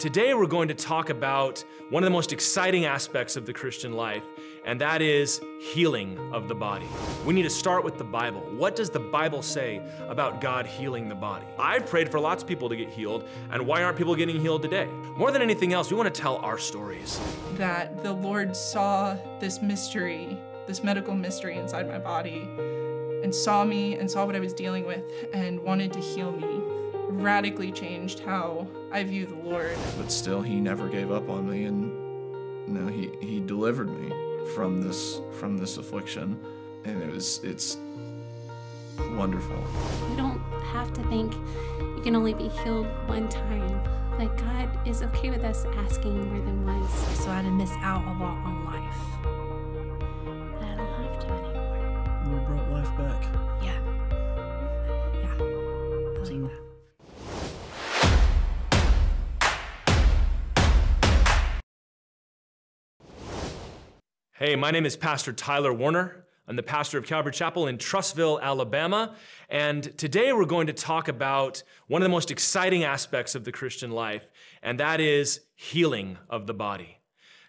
Today, we're going to talk about one of the most exciting aspects of the Christian life, and that is healing of the body. We need to start with the Bible. What does the Bible say about God healing the body? I've prayed for lots of people to get healed, and why aren't people getting healed today? More than anything else, we want to tell our stories. That the Lord saw this mystery, this medical mystery inside my body, and saw me and saw what I was dealing with and wanted to heal me radically changed how I view the Lord. But still, he never gave up on me, and you know, he he delivered me from this from this affliction, and it was it's wonderful. You don't have to think you can only be healed one time. Like God is okay with us asking more than once. So I had to miss out a lot on Hey, my name is Pastor Tyler Warner. I'm the pastor of Calvary Chapel in Trussville, Alabama. And today we're going to talk about one of the most exciting aspects of the Christian life, and that is healing of the body.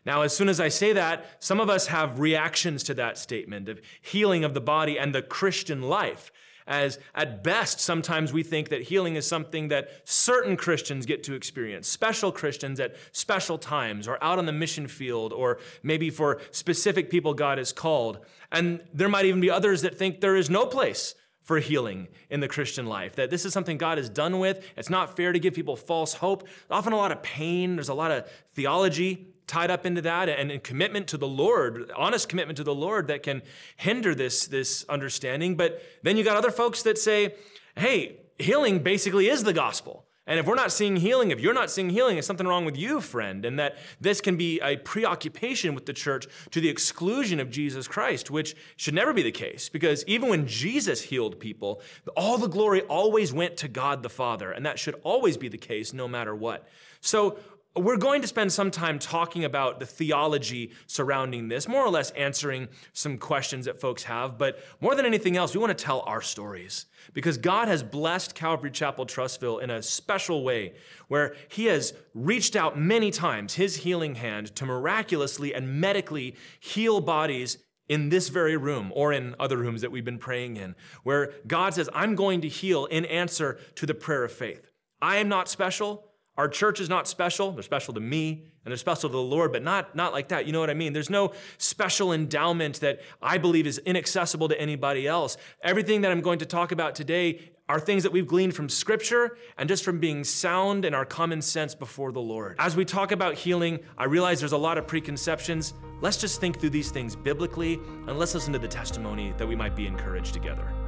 Now, as soon as I say that, some of us have reactions to that statement of healing of the body and the Christian life as at best, sometimes we think that healing is something that certain Christians get to experience, special Christians at special times, or out on the mission field, or maybe for specific people God has called. And there might even be others that think there is no place for healing in the Christian life, that this is something God is done with. It's not fair to give people false hope. Often a lot of pain, there's a lot of theology tied up into that and, commitment to the Lord, honest commitment to the Lord that can hinder this, this understanding. But then you got other folks that say, hey, healing basically is the gospel. And if we're not seeing healing, if you're not seeing healing, it's something wrong with you, friend. And that this can be a preoccupation with the church to the exclusion of Jesus Christ, which should never be the case. Because even when Jesus healed people, all the glory always went to God the Father. And that should always be the case, no matter what. So we're going to spend some time talking about the theology surrounding this, more or less answering some questions that folks have. But more than anything else, we want to tell our stories because God has blessed Calvary Chapel Trussville in a special way where He has reached out many times, His healing hand, to miraculously and medically heal bodies in this very room or in other rooms that we've been praying in, where God says, I'm going to heal in answer to the prayer of faith. I am not special. Our church is not special. They're special to me and they're special to the Lord, but not, not like that. You know what I mean? There's no special endowment that I believe is inaccessible to anybody else. Everything that I'm going to talk about today are things that we've gleaned from scripture and just from being sound in our common sense before the Lord. As we talk about healing, I realize there's a lot of preconceptions. Let's just think through these things biblically and let's listen to the testimony that we might be encouraged together.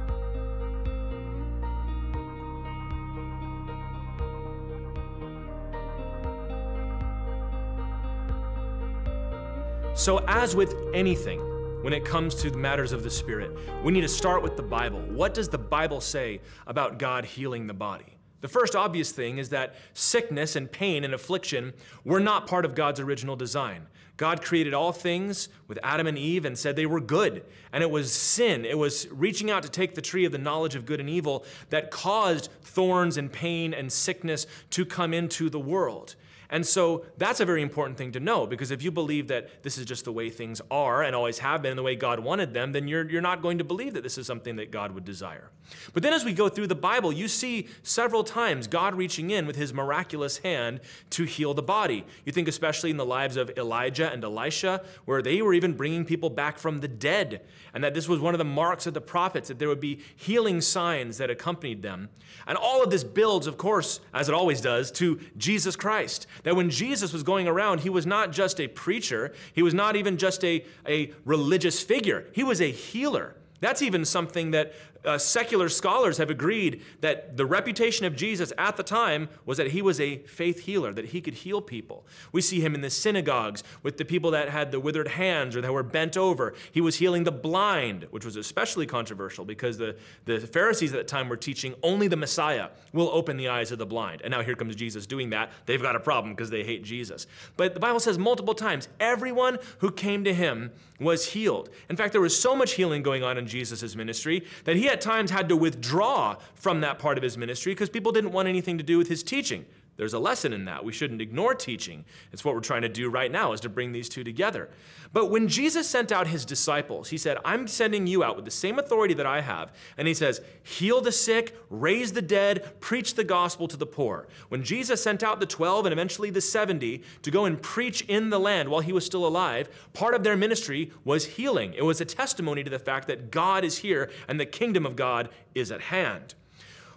So, as with anything, when it comes to the matters of the Spirit, we need to start with the Bible. What does the Bible say about God healing the body? The first obvious thing is that sickness and pain and affliction were not part of God's original design. God created all things with Adam and Eve and said they were good. And it was sin, it was reaching out to take the tree of the knowledge of good and evil that caused thorns and pain and sickness to come into the world. And so that's a very important thing to know because if you believe that this is just the way things are and always have been and the way God wanted them, then you're, you're not going to believe that this is something that God would desire. But then as we go through the Bible, you see several times God reaching in with his miraculous hand to heal the body. You think especially in the lives of Elijah and Elisha, where they were even bringing people back from the dead, and that this was one of the marks of the prophets, that there would be healing signs that accompanied them. And all of this builds, of course, as it always does, to Jesus Christ. That when Jesus was going around, he was not just a preacher, he was not even just a, a religious figure, he was a healer. That's even something that uh, secular scholars have agreed that the reputation of Jesus at the time was that he was a faith healer, that he could heal people. We see him in the synagogues with the people that had the withered hands or that were bent over. He was healing the blind, which was especially controversial because the, the Pharisees at the time were teaching only the Messiah will open the eyes of the blind. And now here comes Jesus doing that. They've got a problem because they hate Jesus. But the Bible says multiple times everyone who came to him was healed. In fact, there was so much healing going on in Jesus' ministry that he at times had to withdraw from that part of his ministry because people didn't want anything to do with his teaching. There's a lesson in that. We shouldn't ignore teaching. It's what we're trying to do right now is to bring these two together. But when Jesus sent out his disciples, he said, "I'm sending you out with the same authority that I have." And he says, "Heal the sick, raise the dead, preach the gospel to the poor." When Jesus sent out the 12 and eventually the 70 to go and preach in the land while he was still alive, part of their ministry was healing. It was a testimony to the fact that God is here and the kingdom of God is at hand.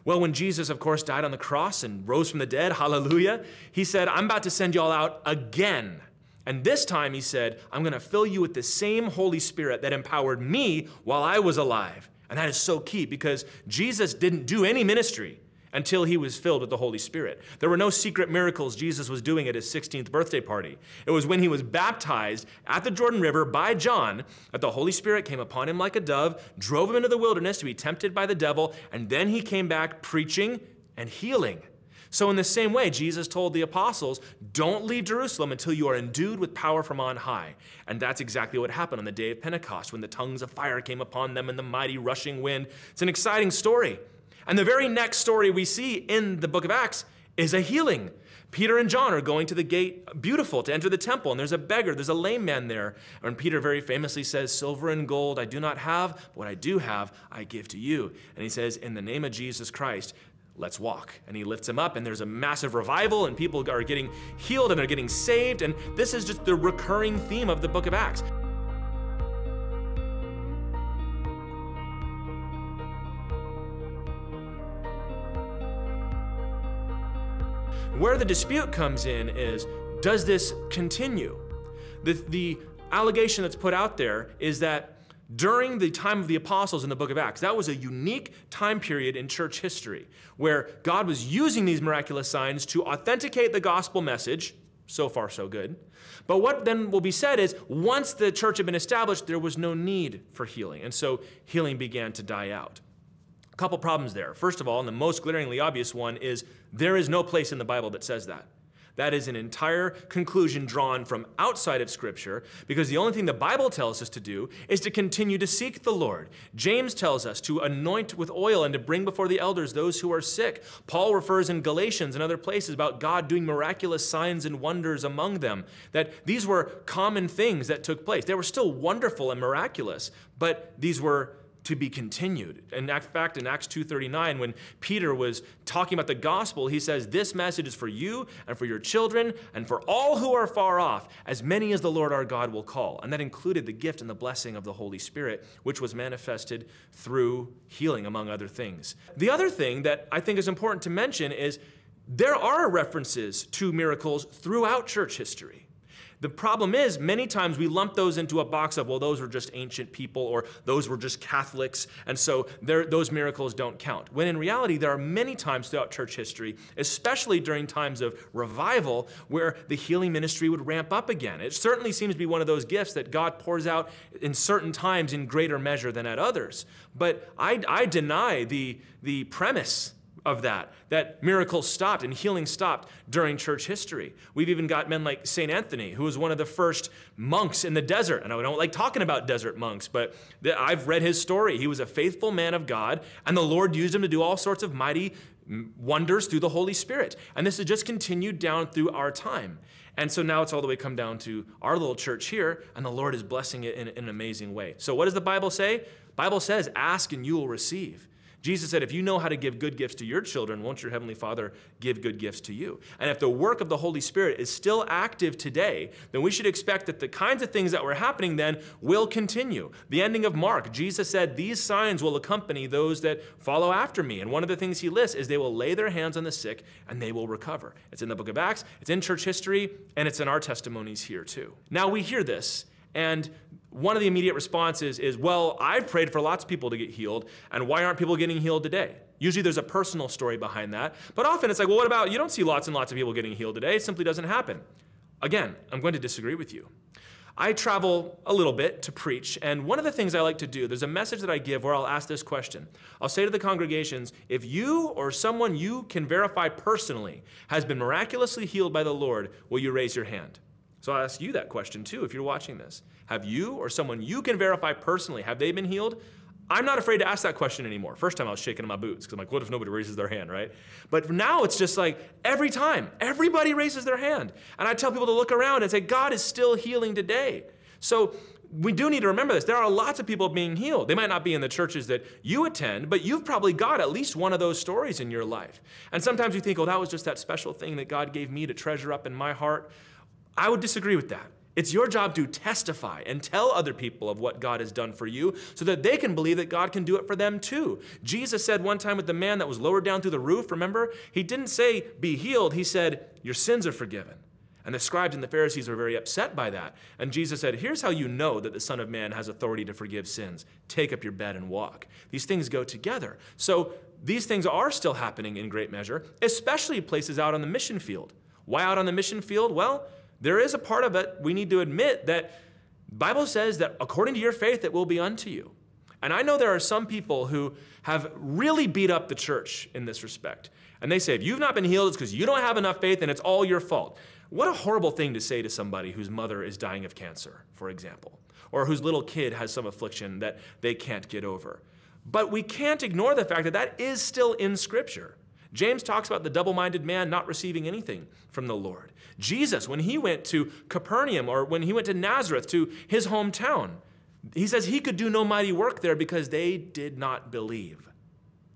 Well, when Jesus, of course, died on the cross and rose from the dead, hallelujah, he said, I'm about to send you all out again. And this time he said, I'm going to fill you with the same Holy Spirit that empowered me while I was alive. And that is so key because Jesus didn't do any ministry until he was filled with the Holy Spirit. There were no secret miracles Jesus was doing at his 16th birthday party. It was when he was baptized at the Jordan River by John that the Holy Spirit came upon him like a dove, drove him into the wilderness to be tempted by the devil, and then he came back preaching and healing. So, in the same way, Jesus told the apostles, Don't leave Jerusalem until you are endued with power from on high. And that's exactly what happened on the day of Pentecost when the tongues of fire came upon them and the mighty rushing wind. It's an exciting story. And the very next story we see in the book of Acts is a healing. Peter and John are going to the gate, beautiful, to enter the temple, and there's a beggar, there's a lame man there. And Peter very famously says, Silver and gold I do not have, but what I do have, I give to you. And he says, In the name of Jesus Christ, let's walk. And he lifts him up, and there's a massive revival, and people are getting healed and they're getting saved. And this is just the recurring theme of the book of Acts. Where the dispute comes in is does this continue? The, the allegation that's put out there is that during the time of the apostles in the book of Acts, that was a unique time period in church history where God was using these miraculous signs to authenticate the gospel message. So far, so good. But what then will be said is once the church had been established, there was no need for healing. And so healing began to die out. A couple problems there. First of all, and the most glaringly obvious one is there is no place in the Bible that says that. That is an entire conclusion drawn from outside of Scripture because the only thing the Bible tells us to do is to continue to seek the Lord. James tells us to anoint with oil and to bring before the elders those who are sick. Paul refers in Galatians and other places about God doing miraculous signs and wonders among them, that these were common things that took place. They were still wonderful and miraculous, but these were to be continued. In fact, in Acts 2:39, when Peter was talking about the gospel, he says, "This message is for you and for your children and for all who are far off, as many as the Lord our God will call." And that included the gift and the blessing of the Holy Spirit, which was manifested through healing, among other things. The other thing that I think is important to mention is there are references to miracles throughout church history. The problem is, many times we lump those into a box of, well, those were just ancient people or those were just Catholics, and so those miracles don't count. When in reality, there are many times throughout church history, especially during times of revival, where the healing ministry would ramp up again. It certainly seems to be one of those gifts that God pours out in certain times in greater measure than at others. But I, I deny the, the premise of that, that miracles stopped and healing stopped during church history. We've even got men like St. Anthony, who was one of the first monks in the desert. And I don't like talking about desert monks, but I've read his story. He was a faithful man of God, and the Lord used him to do all sorts of mighty mm, wonders through the Holy Spirit. And this has just continued down through our time. And so now it's all the way come down to our little church here, and the Lord is blessing it in, in an amazing way. So what does the Bible say? Bible says, ask and you will receive. Jesus said, if you know how to give good gifts to your children, won't your Heavenly Father give good gifts to you? And if the work of the Holy Spirit is still active today, then we should expect that the kinds of things that were happening then will continue. The ending of Mark, Jesus said, These signs will accompany those that follow after me. And one of the things he lists is they will lay their hands on the sick and they will recover. It's in the book of Acts, it's in church history, and it's in our testimonies here too. Now we hear this and one of the immediate responses is, well, I've prayed for lots of people to get healed, and why aren't people getting healed today? Usually there's a personal story behind that, but often it's like, well, what about, you don't see lots and lots of people getting healed today, it simply doesn't happen. Again, I'm going to disagree with you. I travel a little bit to preach, and one of the things I like to do, there's a message that I give where I'll ask this question. I'll say to the congregations, if you or someone you can verify personally has been miraculously healed by the Lord, will you raise your hand? So I'll ask you that question too if you're watching this. Have you or someone you can verify personally, have they been healed? I'm not afraid to ask that question anymore. First time I was shaking in my boots because I'm like, what if nobody raises their hand, right? But now it's just like every time, everybody raises their hand. And I tell people to look around and say, God is still healing today. So we do need to remember this. There are lots of people being healed. They might not be in the churches that you attend, but you've probably got at least one of those stories in your life. And sometimes you think, oh, that was just that special thing that God gave me to treasure up in my heart. I would disagree with that. It's your job to testify and tell other people of what God has done for you so that they can believe that God can do it for them too. Jesus said one time with the man that was lowered down through the roof, remember? He didn't say, be healed. He said, your sins are forgiven. And the scribes and the Pharisees were very upset by that. And Jesus said, Here's how you know that the Son of Man has authority to forgive sins take up your bed and walk. These things go together. So these things are still happening in great measure, especially places out on the mission field. Why out on the mission field? Well, there is a part of it we need to admit that Bible says that according to your faith it will be unto you. And I know there are some people who have really beat up the church in this respect. And they say, if you've not been healed, it's because you don't have enough faith and it's all your fault. What a horrible thing to say to somebody whose mother is dying of cancer, for example, or whose little kid has some affliction that they can't get over. But we can't ignore the fact that that is still in Scripture. James talks about the double minded man not receiving anything from the Lord. Jesus, when he went to Capernaum or when he went to Nazareth, to his hometown, he says he could do no mighty work there because they did not believe.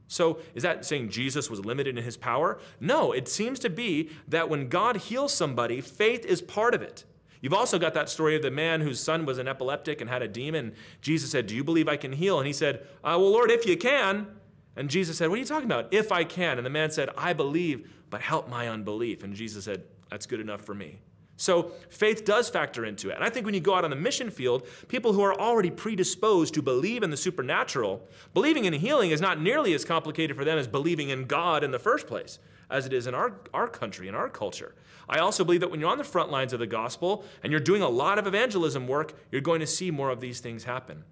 So, is that saying Jesus was limited in his power? No, it seems to be that when God heals somebody, faith is part of it. You've also got that story of the man whose son was an epileptic and had a demon. Jesus said, Do you believe I can heal? And he said, uh, Well, Lord, if you can. And Jesus said, What are you talking about? If I can. And the man said, I believe, but help my unbelief. And Jesus said, That's good enough for me. So faith does factor into it. And I think when you go out on the mission field, people who are already predisposed to believe in the supernatural, believing in healing is not nearly as complicated for them as believing in God in the first place, as it is in our, our country, in our culture. I also believe that when you're on the front lines of the gospel and you're doing a lot of evangelism work, you're going to see more of these things happen.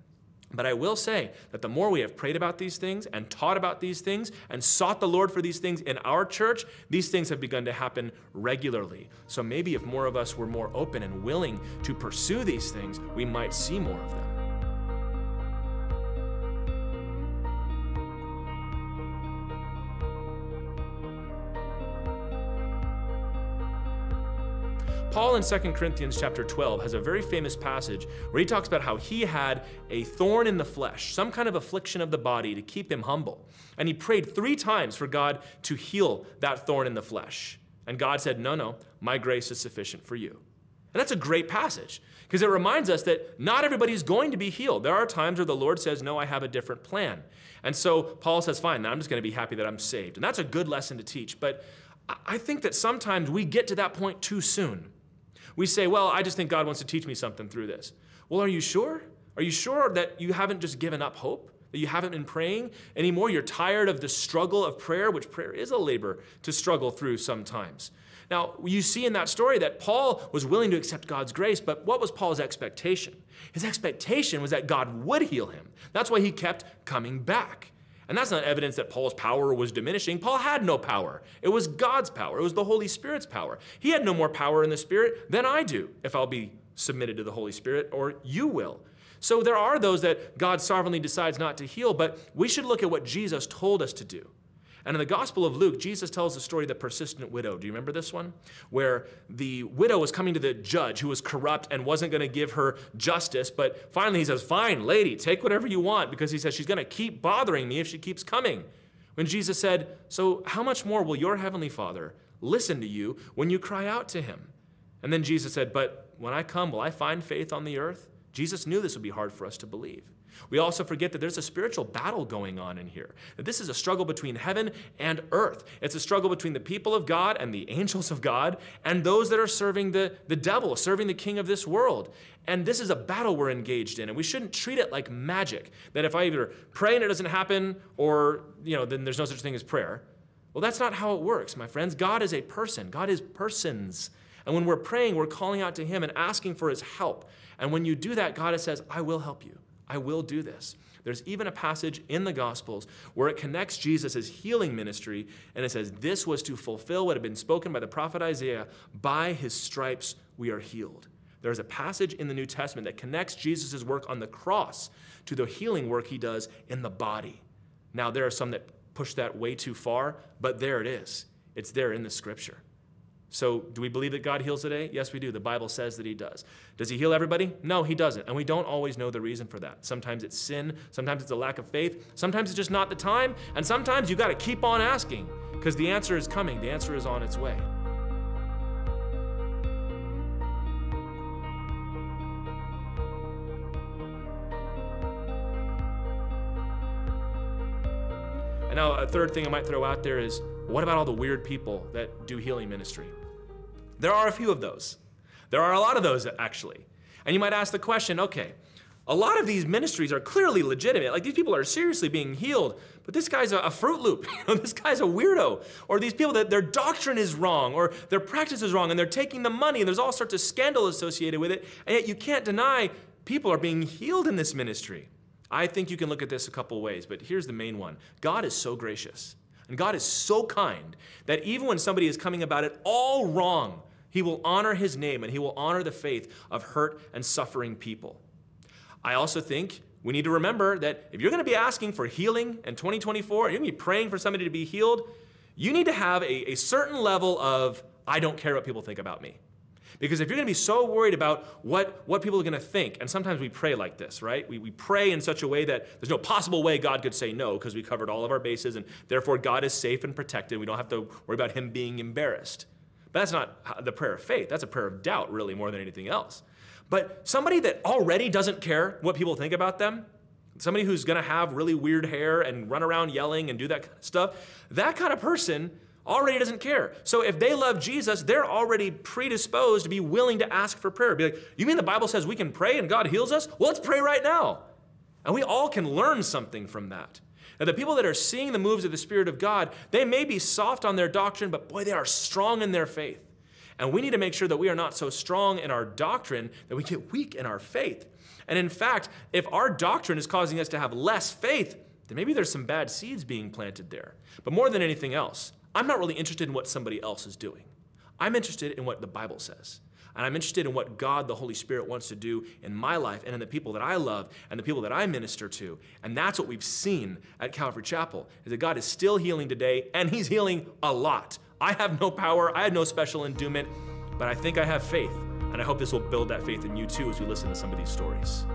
But I will say that the more we have prayed about these things and taught about these things and sought the Lord for these things in our church, these things have begun to happen regularly. So maybe if more of us were more open and willing to pursue these things, we might see more of them. Paul in 2 Corinthians chapter 12 has a very famous passage where he talks about how he had a thorn in the flesh, some kind of affliction of the body to keep him humble. And he prayed three times for God to heal that thorn in the flesh. And God said, No, no, my grace is sufficient for you. And that's a great passage because it reminds us that not everybody is going to be healed. There are times where the Lord says, No, I have a different plan. And so Paul says, Fine, I'm just going to be happy that I'm saved. And that's a good lesson to teach. But I think that sometimes we get to that point too soon. We say, well, I just think God wants to teach me something through this. Well, are you sure? Are you sure that you haven't just given up hope? That you haven't been praying anymore? You're tired of the struggle of prayer, which prayer is a labor to struggle through sometimes. Now, you see in that story that Paul was willing to accept God's grace, but what was Paul's expectation? His expectation was that God would heal him. That's why he kept coming back. And that's not evidence that Paul's power was diminishing. Paul had no power. It was God's power, it was the Holy Spirit's power. He had no more power in the Spirit than I do if I'll be submitted to the Holy Spirit, or you will. So there are those that God sovereignly decides not to heal, but we should look at what Jesus told us to do. And in the Gospel of Luke, Jesus tells the story of the persistent widow. Do you remember this one? Where the widow was coming to the judge who was corrupt and wasn't going to give her justice. But finally, he says, Fine, lady, take whatever you want, because he says, She's going to keep bothering me if she keeps coming. When Jesus said, So how much more will your heavenly Father listen to you when you cry out to him? And then Jesus said, But when I come, will I find faith on the earth? Jesus knew this would be hard for us to believe. We also forget that there's a spiritual battle going on in here. That this is a struggle between heaven and earth. It's a struggle between the people of God and the angels of God and those that are serving the, the devil, serving the king of this world. And this is a battle we're engaged in, and we shouldn't treat it like magic. That if I either pray and it doesn't happen, or you know, then there's no such thing as prayer. Well, that's not how it works, my friends. God is a person. God is persons. And when we're praying, we're calling out to Him and asking for His help. And when you do that, God says, I will help you. I will do this. There's even a passage in the Gospels where it connects Jesus' healing ministry, and it says, This was to fulfill what had been spoken by the prophet Isaiah by his stripes we are healed. There's a passage in the New Testament that connects Jesus' work on the cross to the healing work he does in the body. Now, there are some that push that way too far, but there it is. It's there in the scripture. So, do we believe that God heals today? Yes, we do. The Bible says that He does. Does He heal everybody? No, He doesn't. And we don't always know the reason for that. Sometimes it's sin, sometimes it's a lack of faith, sometimes it's just not the time, and sometimes you got to keep on asking because the answer is coming, the answer is on its way. And now, a third thing I might throw out there is what about all the weird people that do healing ministry? There are a few of those. There are a lot of those, actually. And you might ask the question okay, a lot of these ministries are clearly legitimate. Like these people are seriously being healed, but this guy's a, Fruit Loop. This guy's a weirdo. Or these people that their doctrine is wrong, or their practice is wrong, and they're taking the money, and there's all sorts of scandal associated with it. And yet you can't deny people are being healed in this ministry. I think you can look at this a couple ways, but here's the main one God is so gracious. And God is so kind that even when somebody is coming about it all wrong, He will honor His name and He will honor the faith of hurt and suffering people. I also think we need to remember that if you're going to be asking for healing in 2024, and you're going to be praying for somebody to be healed, you need to have a, a certain level of, I don't care what people think about me. Because if you're going to be so worried about what, what people are going to think, and sometimes we pray like this, right? We, we pray in such a way that there's no possible way God could say no because we covered all of our bases, and therefore God is safe and protected. We don't have to worry about Him being embarrassed. But that's not the prayer of faith. That's a prayer of doubt, really, more than anything else. But somebody that already doesn't care what people think about them, somebody who's to have really weird hair and run around yelling and do that kind of stuff, that kind of person already doesn't care. So if they love Jesus, they're already predisposed to be willing to ask for prayer. Be like, you mean the Bible says we can pray and God heals us? Well, let's pray right now. And we all can learn something from that. Now, the people that are seeing the moves of the Spirit of God, they may be soft on their doctrine, but boy, they are strong in their faith. And we need to make sure that we are not so strong in our doctrine that we get weak in our faith. And in fact, if our doctrine is causing us to have less faith, then maybe there's some bad seeds being planted there. But more than anything else, I'm not really interested in what somebody else is doing. I'm interested in what the Bible says. And I'm interested in what God, the Holy Spirit, wants to do in my life and in the people that I love and the people that I minister to. And that's what we've seen at Calvary Chapel, is that God is still healing today, and He's healing a lot. I have no power, I have no special endowment, but I think I have faith. And I hope this will build that faith in you too as we listen to some of these stories.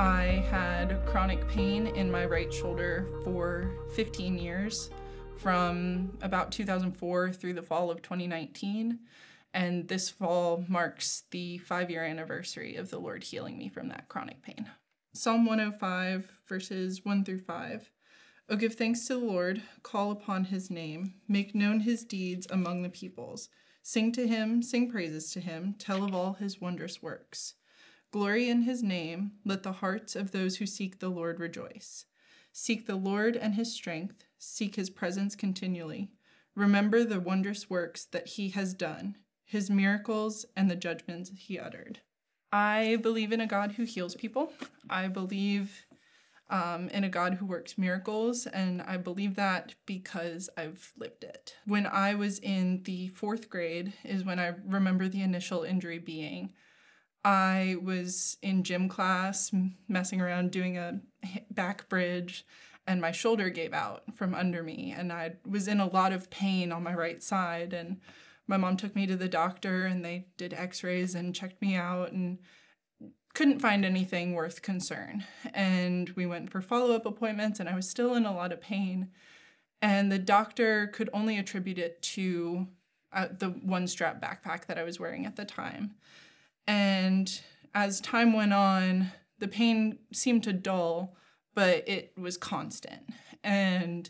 I had chronic pain in my right shoulder for 15 years from about 2004 through the fall of 2019. And this fall marks the five year anniversary of the Lord healing me from that chronic pain. Psalm 105, verses 1 through 5. Oh, give thanks to the Lord, call upon his name, make known his deeds among the peoples. Sing to him, sing praises to him, tell of all his wondrous works. Glory in his name, let the hearts of those who seek the Lord rejoice. Seek the Lord and his strength, seek his presence continually. Remember the wondrous works that he has done, his miracles and the judgments he uttered. I believe in a God who heals people. I believe um, in a God who works miracles, and I believe that because I've lived it. When I was in the fourth grade, is when I remember the initial injury being. I was in gym class messing around doing a back bridge and my shoulder gave out from under me and I was in a lot of pain on my right side and my mom took me to the doctor and they did x-rays and checked me out and couldn't find anything worth concern and we went for follow-up appointments and I was still in a lot of pain and the doctor could only attribute it to uh, the one strap backpack that I was wearing at the time. And as time went on, the pain seemed to dull, but it was constant. And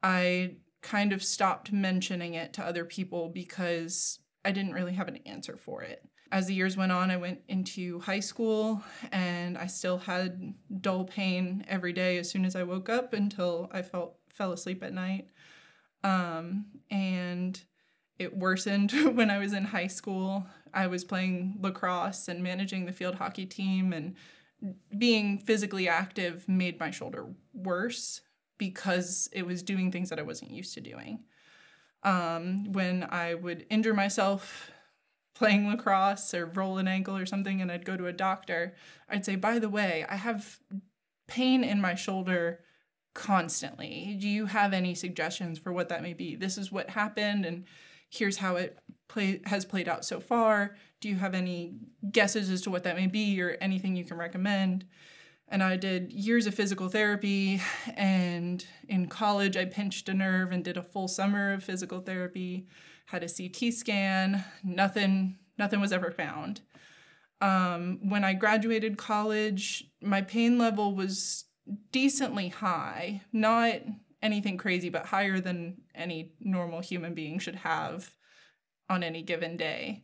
I kind of stopped mentioning it to other people because I didn't really have an answer for it. As the years went on, I went into high school and I still had dull pain every day as soon as I woke up until I felt fell asleep at night. Um, and it worsened when I was in high school. I was playing lacrosse and managing the field hockey team, and being physically active made my shoulder worse. because it was doing things that I wasn't used to doing. Um, when I would injure myself playing lacrosse or roll an ankle or something and I'd go to a doctor, I'd say, by the way, I have pain in my shoulder constantly. Do you have any suggestions for what that may be? This is what happened and here's how it play has played out so far. Do you have any guesses as to what that may be or anything you can recommend? And I did years of physical therapy and in college I pinched a nerve and did a full summer of physical therapy, had a CT scan, nothing nothing was ever found. Um, when I graduated college, my pain level was decently high, not anything crazy, but higher than any normal human being should have on any given day.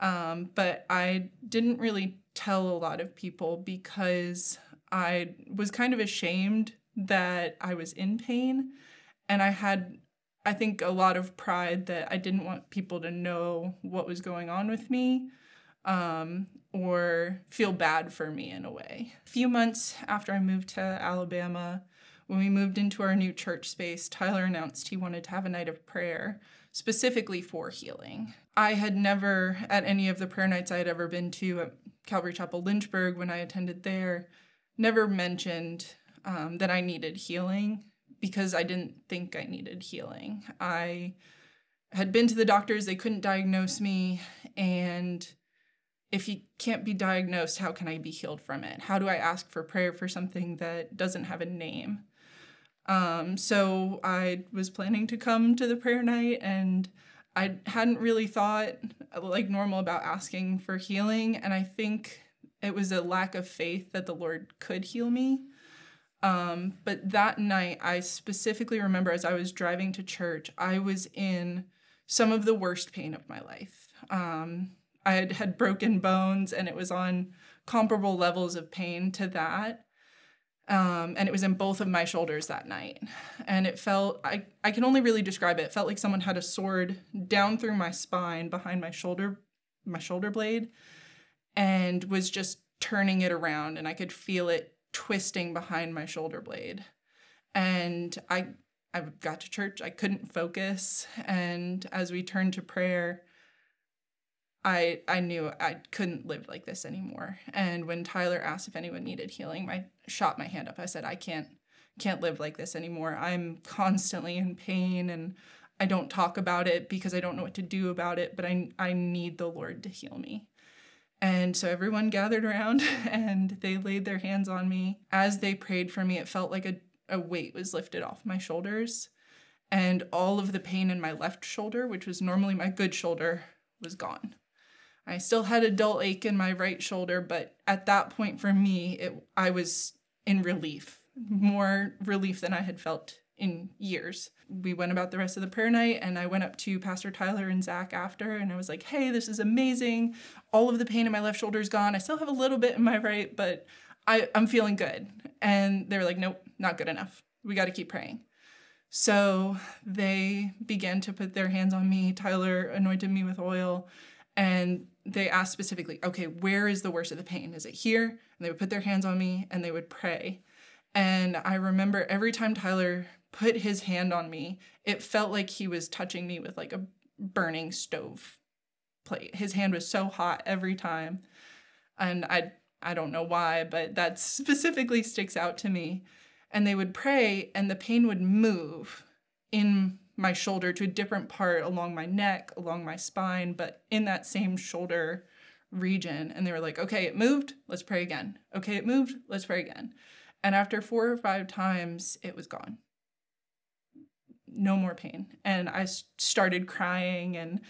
Um, but I didn't really tell a lot of people because I was kind of ashamed that I was in pain. And I had, I think, a lot of pride that I didn't want people to know what was going on with me um, or feel bad for me in a way. A few months after I moved to Alabama, when we moved into our new church space, Tyler announced he wanted to have a night of prayer specifically for healing. I had never, at any of the prayer nights I had ever been to at Calvary Chapel Lynchburg when I attended there, never mentioned um, that I needed healing because I didn't think I needed healing. I had been to the doctors, they couldn't diagnose me, and if you can't be diagnosed, how can I be healed from it? How do I ask for prayer for something that doesn't have a name? Um, so I was planning to come to the prayer night and I hadn't really thought like normal about asking for healing. And I think it was a lack of faith that the Lord could heal me. Um, but that night, I specifically remember as I was driving to church, I was in some of the worst pain of my life. Um, I had had broken bones, and it was on comparable levels of pain to that. Um, and it was in both of my shoulders that night. And it felt, I, I can only really describe it. It felt like someone had a sword down through my spine behind my shoulder, my shoulder blade, and was just turning it around. And I could feel it twisting behind my shoulder blade. And I, I got to church, I couldn't focus. And as we turned to prayer, I I knew I couldn't live like this anymore. And when Tyler asked if anyone needed healing, I shot my hand up. I said, I can't can't live like this anymore. I'm constantly in pain and I don't talk about it because I don't know what to do about it, but I I need the Lord to heal me. And so everyone gathered around and they laid their hands on me. As they prayed for me, it felt like a, a weight was lifted off my shoulders. And all of the pain in my left shoulder, which was normally my good shoulder, was gone. I still had a dull ache in my right shoulder, but at that point for me, it, I was in relief, more relief than I had felt in years. We went about the rest of the prayer night, and I went up to Pastor Tyler and Zach after, and I was like, hey, this is amazing. All of the pain in my left shoulder is gone. I still have a little bit in my right, but I, I'm feeling good. And they were like, nope, not good enough. We got to keep praying. So they began to put their hands on me. Tyler anointed me with oil, and they asked specifically, okay, where is the worst of the pain? Is it here? And they would put their hands on me and they would pray. And I remember every time Tyler put his hand on me, it felt like he was touching me with like a burning stove plate. His hand was so hot every time. And I I don't know why, but that specifically sticks out to me. And they would pray and the pain would move in my shoulder to a different part along my neck, along my spine, but in that same shoulder region. And they were like, okay, it moved, let's pray again. Okay, it moved, let's pray again. And after four or five times, it was gone. No more pain. And I started crying, and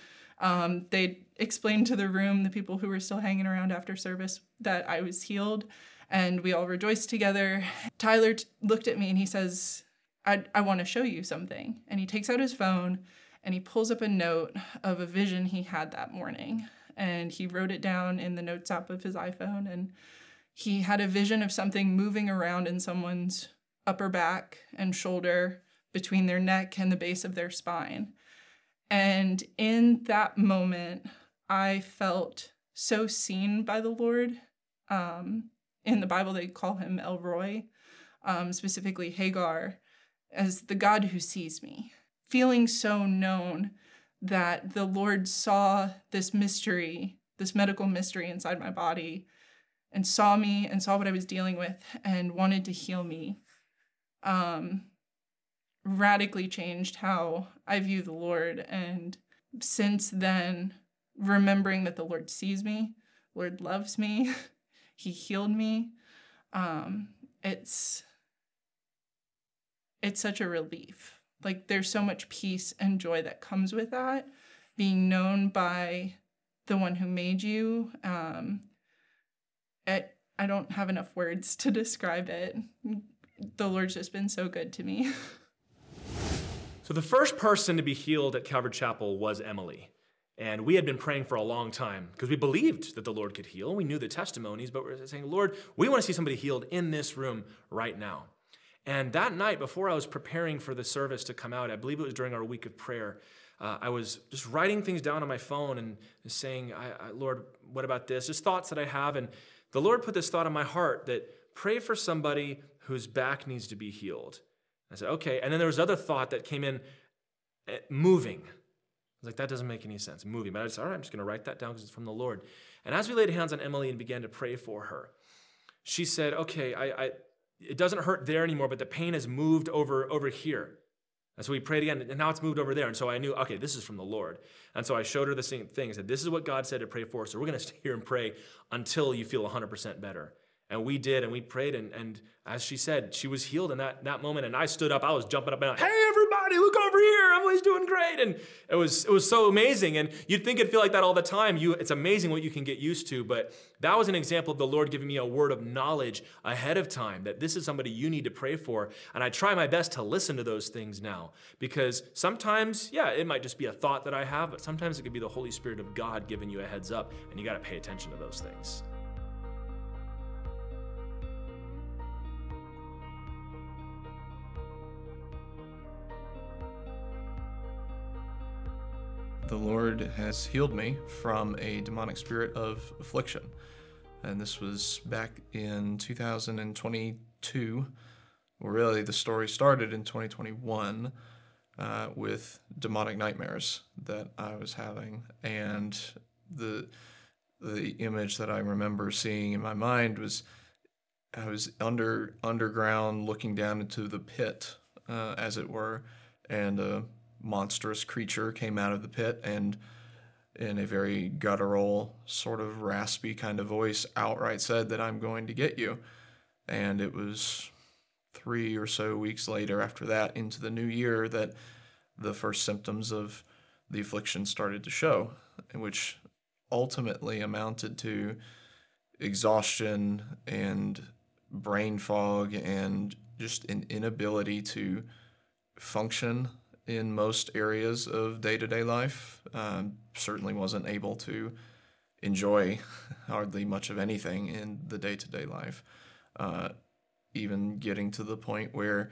um, they explained to the room, the people who were still hanging around after service, that I was healed. And we all rejoiced together. Tyler t- looked at me and he says, I, I want to show you something. And he takes out his phone and he pulls up a note of a vision he had that morning. And he wrote it down in the notes app of his iPhone. And he had a vision of something moving around in someone's upper back and shoulder between their neck and the base of their spine. And in that moment, I felt so seen by the Lord. Um, in the Bible, they call him El Roi, um, specifically Hagar as the God who sees me, feeling so known that the Lord saw this mystery, this medical mystery inside my body, and saw me and saw what I was dealing with and wanted to heal me. Um, radically changed how I view the Lord. And since then, remembering that the Lord sees me, Lord loves me, He healed me. Um, it's it's such a relief. Like there's so much peace and joy that comes with that, being known by the one who made you. Um, it, I don't have enough words to describe it. The Lord's just been so good to me. So, the first person to be healed at Calvary Chapel was Emily. And we had been praying for a long time because we believed that the Lord could heal. We knew the testimonies, but we we're saying, Lord, we want to see somebody healed in this room right now. And that night, before I was preparing for the service to come out, I believe it was during our week of prayer, uh, I was just writing things down on my phone and saying, I, I, Lord, what about this? Just thoughts that I have. And the Lord put this thought in my heart that pray for somebody whose back needs to be healed. I said, okay. And then there was other thought that came in, eh, moving. I was like, that doesn't make any sense, moving. But I said, all right, I'm just going to write that down because it's from the Lord. And as we laid hands on Emily and began to pray for her, she said, okay, I, I it doesn't hurt there anymore, but the pain has moved over over here. And so we prayed again, and now it's moved over there. And so I knew, okay, this is from the Lord. And so I showed her the same thing. I said, this is what God said to pray for. So we're going to stay here and pray until you feel 100% better. And we did, and we prayed, and, and as she said, she was healed in that, that moment. And I stood up, I was jumping up and down, hey, everybody, look over here, Emily's doing great. And it was, it was so amazing. And you'd think it'd feel like that all the time. You, it's amazing what you can get used to. But that was an example of the Lord giving me a word of knowledge ahead of time that this is somebody you need to pray for. And I try my best to listen to those things now because sometimes, yeah, it might just be a thought that I have, but sometimes it could be the Holy Spirit of God giving you a heads up, and you got to pay attention to those things. The Lord has healed me from a demonic spirit of affliction. And this was back in 2022. Well, really, the story started in 2021 uh, with demonic nightmares that I was having. And the, the image that I remember seeing in my mind was I was under underground looking down into the pit, uh, as it were, and uh, monstrous creature came out of the pit and in a very guttural, sort of raspy kind of voice, outright said that I'm going to get you. And it was three or so weeks later after that, into the new year, that the first symptoms of the affliction started to show, which ultimately amounted to exhaustion and brain fog and just an inability to function in most areas of day to day life. Um, certainly wasn't able to enjoy hardly much of anything in the day to day life. Uh, even getting to the point where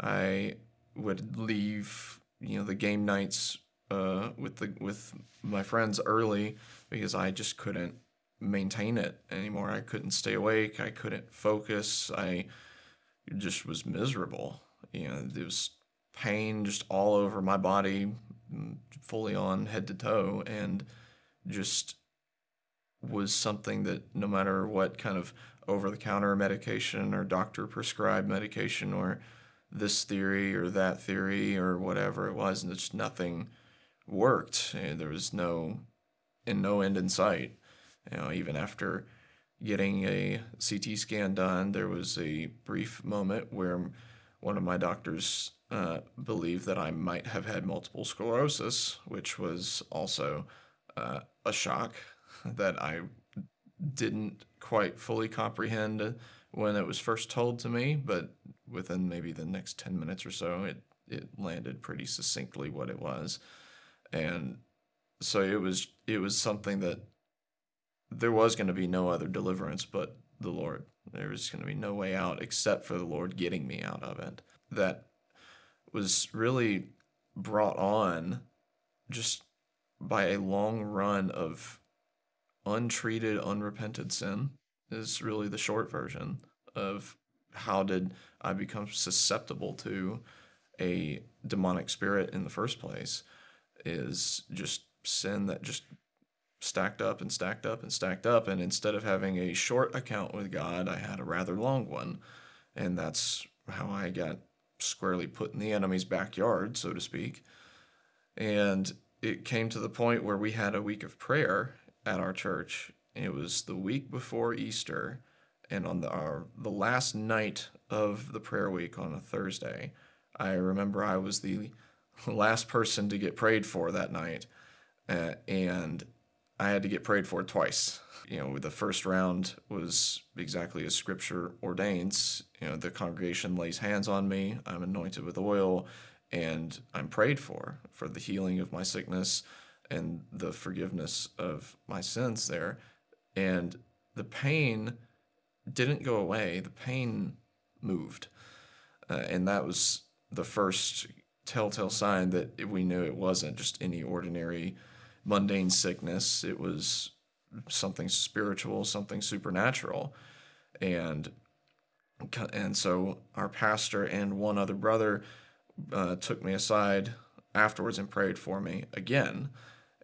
I would leave, you know, the game nights uh, with the with my friends early because I just couldn't maintain it anymore. I couldn't stay awake. I couldn't focus. I just was miserable. You know, it was pain just all over my body, fully on head to toe, and just was something that no matter what kind of over the counter medication or doctor prescribed medication or this theory or that theory or whatever it was, and just nothing worked. There was no, and no end in sight. You know, even after getting a CT scan done, there was a brief moment where one of my doctors uh, believed that I might have had multiple sclerosis, which was also uh, a shock that I didn't quite fully comprehend when it was first told to me, but within maybe the next 10 minutes or so, it, it landed pretty succinctly what it was. And so it was it was something that there was going to be no other deliverance but the Lord. There was going to be no way out except for the Lord getting me out of it. That was really brought on just by a long run of untreated, unrepented sin, is really the short version of how did I become susceptible to a demonic spirit in the first place is just sin that just stacked up and stacked up and stacked up. And instead of having a short account with God, I had a rather long one. And that's how I got squarely put in the enemy's backyard, so to speak. And it came to the point where we had a week of prayer at our church. It was the week before Easter, and on the our, the last night of the prayer week on a Thursday, I remember I was the last person to get prayed for that night, uh, and I had to get prayed for twice. You know, the first round was exactly as Scripture ordains. You know, the congregation lays hands on me. I'm anointed with oil and I'm prayed for for the healing of my sickness and the forgiveness of my sins there. And the pain didn't go away, the pain moved. Uh, and that was the first telltale sign that we knew it wasn't just any ordinary mundane sickness. It was something spiritual, something supernatural. And and so our pastor and one other brother uh, took me aside afterwards and prayed for me again.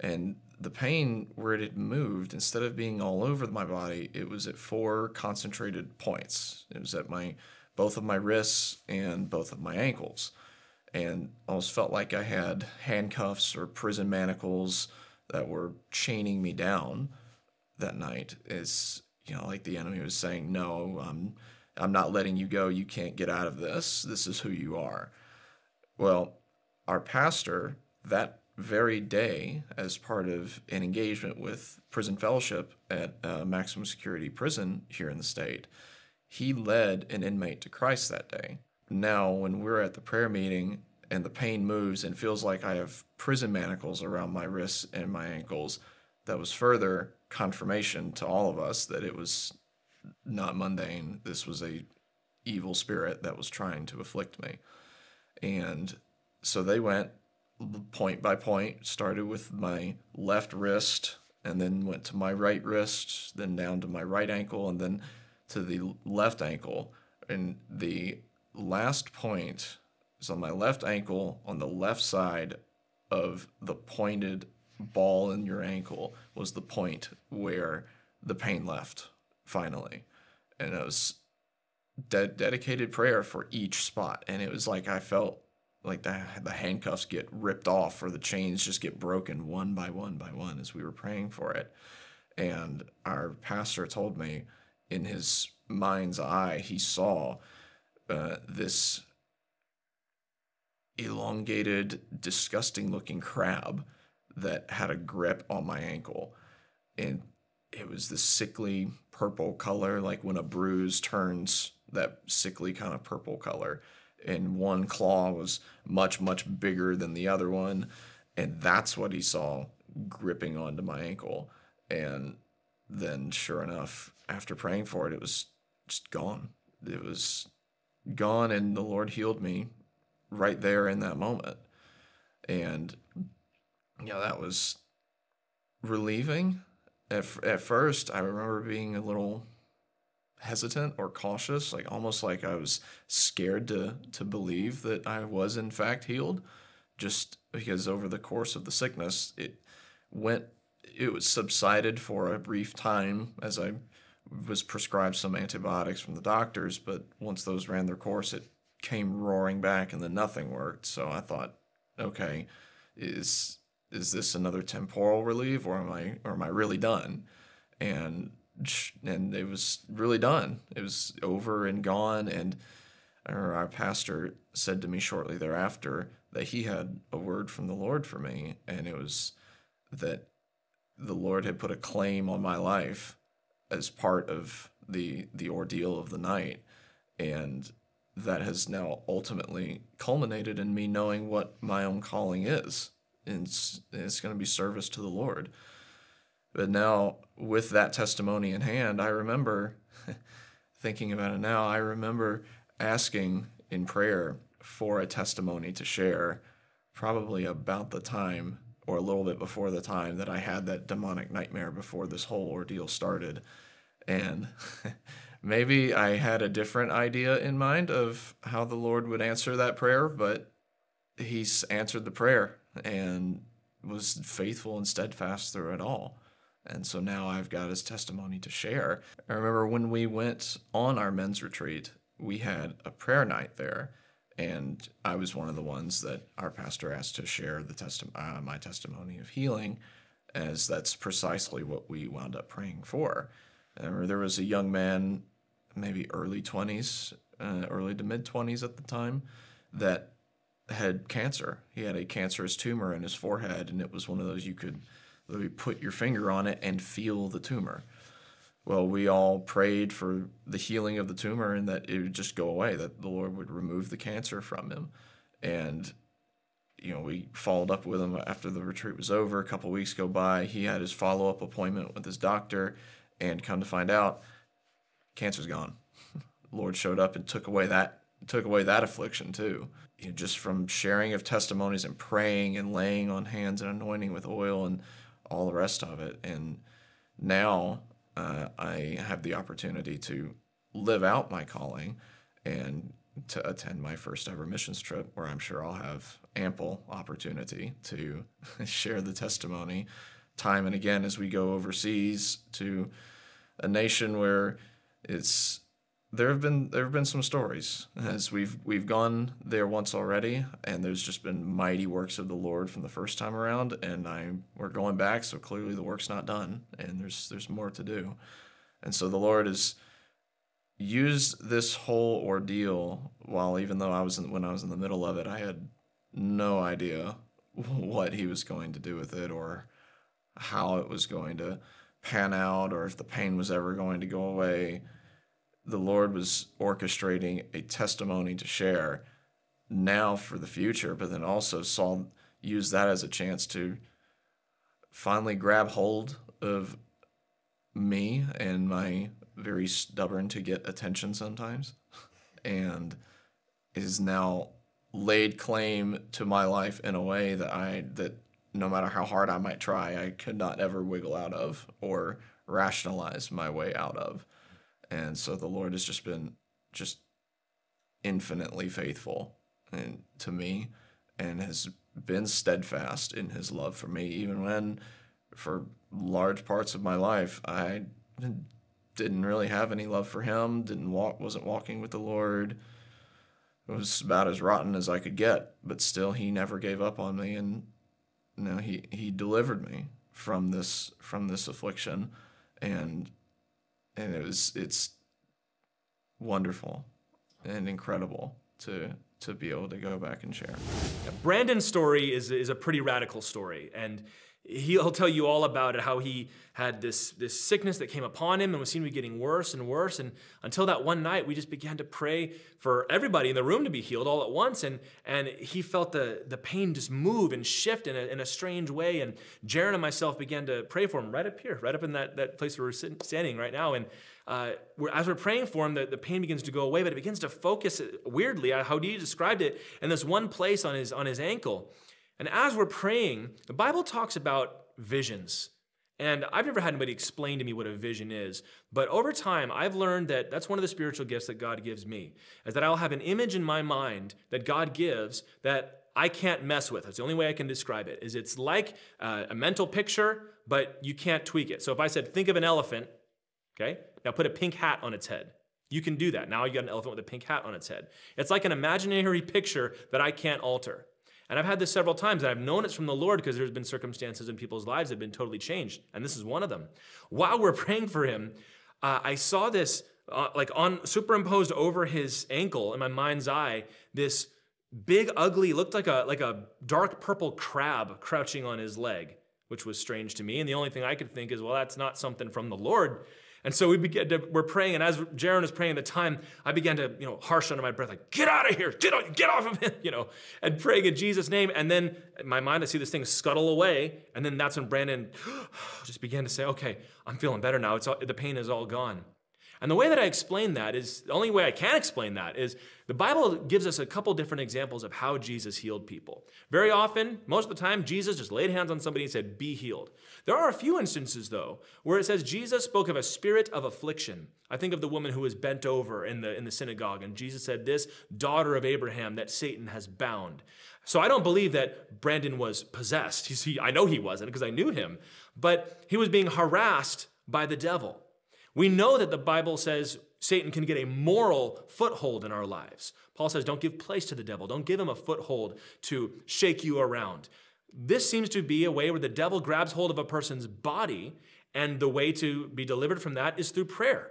And the pain where it had moved, instead of being all over my body, it was at four concentrated points. It was at my both of my wrists and both of my ankles. And almost felt like I had handcuffs or prison manacles that were chaining me down that night. Is you know, like the enemy was saying, No, I'm I'm not letting you go. You can't get out of this. This is who you are. Well, our pastor that very day, as part of an engagement with prison fellowship at a maximum security prison here in the state, he led an inmate to Christ that day. Now, when we're at the prayer meeting and the pain moves and feels like I have prison manacles around my wrists and my ankles, that was further confirmation to all of us that it was not mundane. This was a evil spirit that was trying to afflict me. And so they went point by point, started with my left wrist and then went to my right wrist, then down to my right ankle, and then to the left ankle. And the last point is on my left ankle on the left side of the pointed ball in your ankle was the point where the pain left finally. And it was de- dedicated prayer for each spot. And it was like I felt like the, the handcuffs get ripped off or the chains just get broken one by one by one as we were praying for it. And our pastor told me in his mind's eye, he saw uh, this elongated, disgusting looking crab that had a grip on my ankle. And it was this sickly purple color, like when a bruise turns that sickly kind of purple color. And one claw was much, much bigger than the other one. And that's what he saw gripping onto my ankle. And then, sure enough, after praying for it, it was just gone. It was gone, and the Lord healed me right there in that moment. And, you know, that was relieving. At, at first, I remember being a little hesitant or cautious, like almost like I was scared to to believe that I was in fact healed, just because over the course of the sickness it went it was subsided for a brief time as I was prescribed some antibiotics from the doctors, but once those ran their course, it came roaring back and then nothing worked. So I thought, okay, is is this another temporal relief or am I or am I really done? And and it was really done. It was over and gone. And er, our pastor said to me shortly thereafter that he had a word from the Lord for me, and it was that the Lord had put a claim on my life as part of the the ordeal of the night, and that has now ultimately culminated in me knowing what my own calling is. And it's, it's going to be service to the Lord. But now, with that testimony in hand, I remember thinking about it now, I remember asking in prayer for a testimony to share, probably about the time or a little bit before the time that I had that demonic nightmare before this whole ordeal started. And maybe I had a different idea in mind of how the Lord would answer that prayer, but he's answered the prayer and was faithful and steadfast through it all. And so now I've got his testimony to share. I remember when we went on our men's retreat, we had a prayer night there. And I was one of the ones that our pastor asked to share the testi- uh, my testimony of healing, as that's precisely what we wound up praying for. Uh, there was a young man, maybe early 20s, uh, early to mid 20s at the time, that had cancer. He had a cancerous tumor in his forehead, and it was one of those you could literally put your finger on it and feel the tumor. Well, we all prayed for the healing of the tumor and that it would just go away, that the Lord would remove the cancer from him. And, you know, we followed up with him after the retreat was over. A couple weeks go by. He had his follow up appointment with his doctor, and come to find out, cancer's gone. Lord showed up and took away that took away that affliction too. You know, just from sharing of testimonies and praying and laying on hands and anointing with oil and all the rest of it. And now uh, I have the opportunity to live out my calling and to attend my first ever missions trip where I'm sure I'll have ample opportunity to share the testimony time and again as we go overseas to a nation where it's there have been there have been some stories as we've we've gone there once already and there's just been mighty works of the Lord from the first time around and I we're going back so clearly the work's not done and there's there's more to do. And so the Lord has used this whole ordeal while even though I was in, when I was in the middle of it I had no idea what he was going to do with it or how it was going to pan out or if the pain was ever going to go away. The Lord was orchestrating a testimony to share now for the future, but then also saw use that as a chance to finally grab hold of me and my very stubborn to get attention sometimes. And is now laid claim to my life in a way that I that no matter how hard I might try I could not ever wiggle out of or rationalize my way out of. And so the Lord has just been just infinitely faithful and to me and has been steadfast in his love for me even when for large parts of my life I didn't really have any love for him, didn't walk wasn't walking with the Lord. It was about as rotten as I could get, but still he never gave up on me and you know, he he delivered me from this from this affliction and and it was it's wonderful and incredible to to be able to go back and share. Brandon's story is, is a pretty radical story, and he'll tell you all about it how he had this, this sickness that came upon him and was seemed to be getting worse and worse. And until that one night we just began to pray for everybody in the room to be healed all at once. And, and he felt the, the pain just move and shift in a, in a strange way. And Jaron and myself began to pray for him right up here right up in that, that place where we're sitting, standing right now. And uh, we're, as we're praying for him, the, the pain begins to go away, but it begins to focus weirdly, how he described it, in this one place on his, on his ankle. And as we're praying, the Bible talks about visions. And I've never had anybody explain to me what a vision is, but over time I've learned that that's one of the spiritual gifts that God gives me, is that I'll have an image in my mind that God gives that I can't mess with. That's the only way I can describe it. Is it's like uh, a mental picture, but you can't tweak it. So if I said, think of an elephant, okay, now put a pink hat on its head. You can do that. Now you got an elephant with a pink hat on its head. It's like an imaginary picture that I can't alter. And I've had this several times, and I've known it's from the Lord because there's been circumstances in people's lives that have been totally changed. And this is one of them. While we're praying for him, uh, I saw this uh, like on superimposed over his ankle in my mind's eye, this big, ugly, looked like a like a dark purple crab crouching on his leg, which was strange to me. And the only thing I could think is, well, that's not something from the Lord. And so we began to, we're praying, and as Jaron was praying at the time, I began to, you know, harsh under my breath, like, get out of here, get, on, get off of him, you know, and praying in Jesus' name. And then in my mind, I see this thing scuttle away. And then that's when Brandon just began to say, okay, I'm feeling better now. It's all, the pain is all gone. And the way that I explain that is the only way I can explain that is the Bible gives us a couple different examples of how Jesus healed people. Very often, most of the time, Jesus just laid hands on somebody and said, Be healed. There are a few instances, though, where it says Jesus spoke of a spirit of affliction. I think of the woman who was bent over in the, in the synagogue, and Jesus said, This daughter of Abraham that Satan has bound. So I don't believe that Brandon was possessed. He, I know he wasn't because I knew him, but he was being harassed by the devil. We know that the Bible says Satan can get a moral foothold in our lives. Paul says, don't give place to the devil, don't give him a foothold to shake you around. This seems to be a way where the devil grabs hold of a person's body, and the way to be delivered from that is through prayer.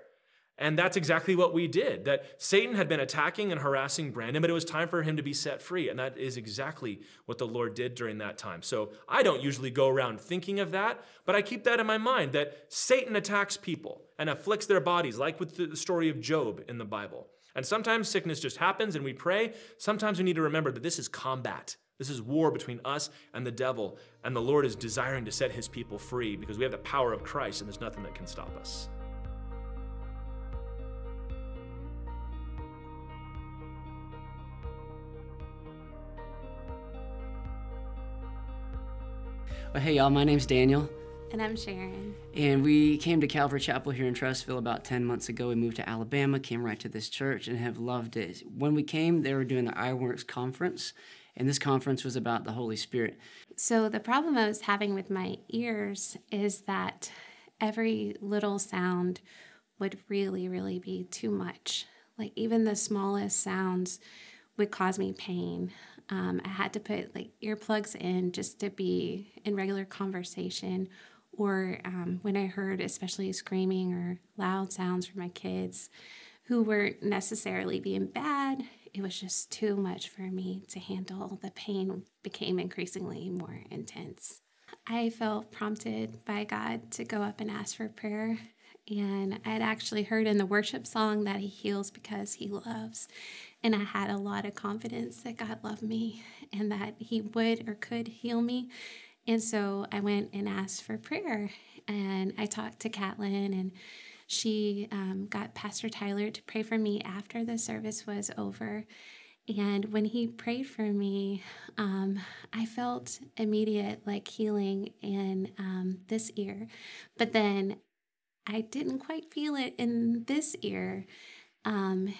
And that's exactly what we did. That Satan had been attacking and harassing Brandon, but it was time for him to be set free. And that is exactly what the Lord did during that time. So I don't usually go around thinking of that, but I keep that in my mind that Satan attacks people and afflicts their bodies, like with the story of Job in the Bible. And sometimes sickness just happens and we pray. Sometimes we need to remember that this is combat. This is war between us and the devil. And the Lord is desiring to set his people free because we have the power of Christ and there's nothing that can stop us. Well, hey, y'all, my name's Daniel. And I'm Sharon. And we came to Calvary Chapel here in Trussville about 10 months ago. We moved to Alabama, came right to this church, and have loved it. When we came, they were doing the Ironworks conference, and this conference was about the Holy Spirit. So, the problem I was having with my ears is that every little sound would really, really be too much. Like, even the smallest sounds would cause me pain. Um, I had to put like earplugs in just to be in regular conversation, or um, when I heard especially screaming or loud sounds from my kids who weren't necessarily being bad, it was just too much for me to handle. The pain became increasingly more intense. I felt prompted by God to go up and ask for prayer. And I had actually heard in the worship song that He heals because He loves. And I had a lot of confidence that God loved me and that He would or could heal me. And so I went and asked for prayer. And I talked to Catlin, and she um, got Pastor Tyler to pray for me after the service was over. And when he prayed for me, um, I felt immediate like healing in um, this ear. But then I didn't quite feel it in this ear. Um,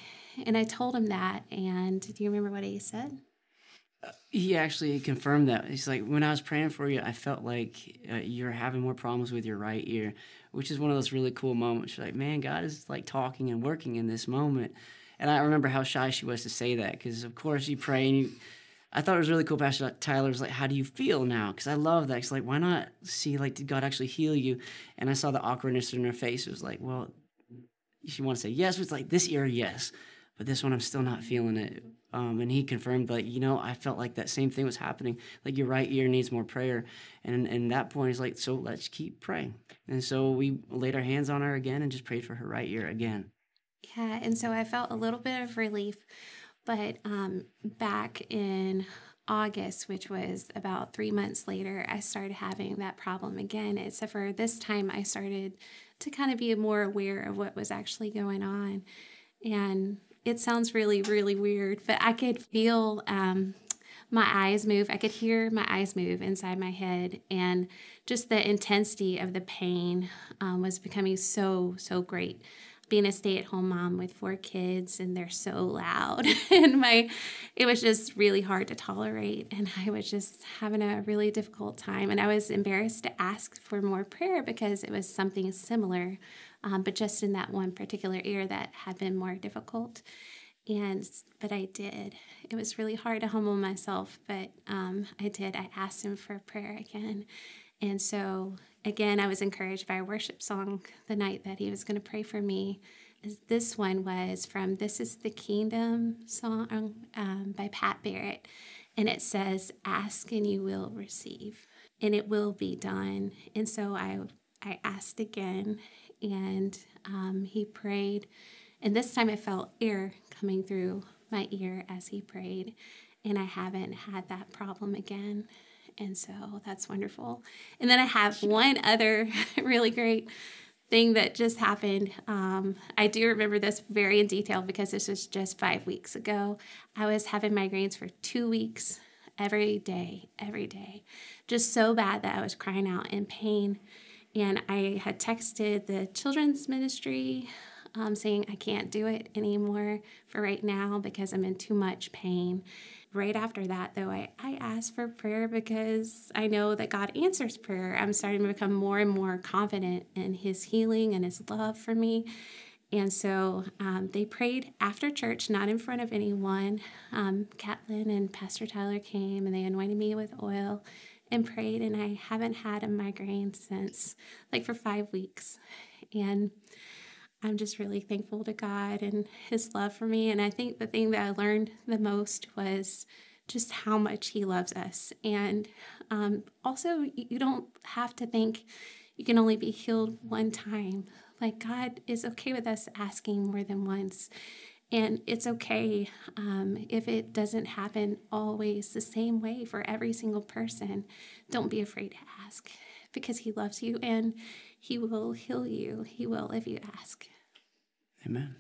and I told him that. And do you remember what he said? He actually confirmed that. He's like, when I was praying for you, I felt like uh, you're having more problems with your right ear, which is one of those really cool moments. Like, man, God is like talking and working in this moment. And I remember how shy she was to say that because, of course, you pray and you. I thought it was really cool. Pastor Tyler was like, "How do you feel now?" Because I love that. It's like, why not see like did God actually heal you? And I saw the awkwardness in her face. It was like, well, she want to say yes, but it's like this ear, yes but this one I'm still not feeling it. Um, and he confirmed, like, you know, I felt like that same thing was happening. Like your right ear needs more prayer. And and that point he's like, so let's keep praying. And so we laid our hands on her again and just prayed for her right ear again. Yeah, and so I felt a little bit of relief. But um, back in August, which was about three months later, I started having that problem again. Except for this time, I started to kind of be more aware of what was actually going on. And it sounds really, really weird, but I could feel um, my eyes move. I could hear my eyes move inside my head. And just the intensity of the pain um, was becoming so, so great. Being a stay-at-home mom with four kids, and they're so loud, and my, it was just really hard to tolerate, and I was just having a really difficult time, and I was embarrassed to ask for more prayer because it was something similar um, but just in that one particular ear that had been more difficult. And but I did. It was really hard to humble myself, but um, I did. I asked him for prayer again, and so again, I was encouraged by a worship song the night that he was going to pray for me. This one was from "This Is the Kingdom" song um, by Pat Barrett, and it says, "Ask and you will receive, and it will be done." And so I I asked again, and um, he prayed. And this time I felt air coming through my ear as he prayed. And I haven't had that problem again. And so that's wonderful. And then I have one other really great thing that just happened. Um, I do remember this very in detail because this was just five weeks ago. I was having migraines for two weeks, every day, every day, just so bad that I was crying out in pain. And I had texted the children's ministry um, saying I can't do it anymore for right now because I'm in too much pain. Right after that, though, I, I asked for prayer because I know that God answers prayer. I'm starting to become more and more confident in His healing and His love for me. And so um, they prayed after church, not in front of anyone. Um, Catlin and Pastor Tyler came and they anointed me with oil and prayed, and I haven't had a migraine since like for five weeks. And I'm just really thankful to God and His love for me. And I think the thing that I learned the most was just how much He loves us. And um, also, you don't have to think you can only be healed one time. Like, God is okay with us asking more than once. And it's okay um, if it doesn't happen always the same way for every single person. Don't be afraid to ask because He loves you and He will heal you. He will if you ask. Amen.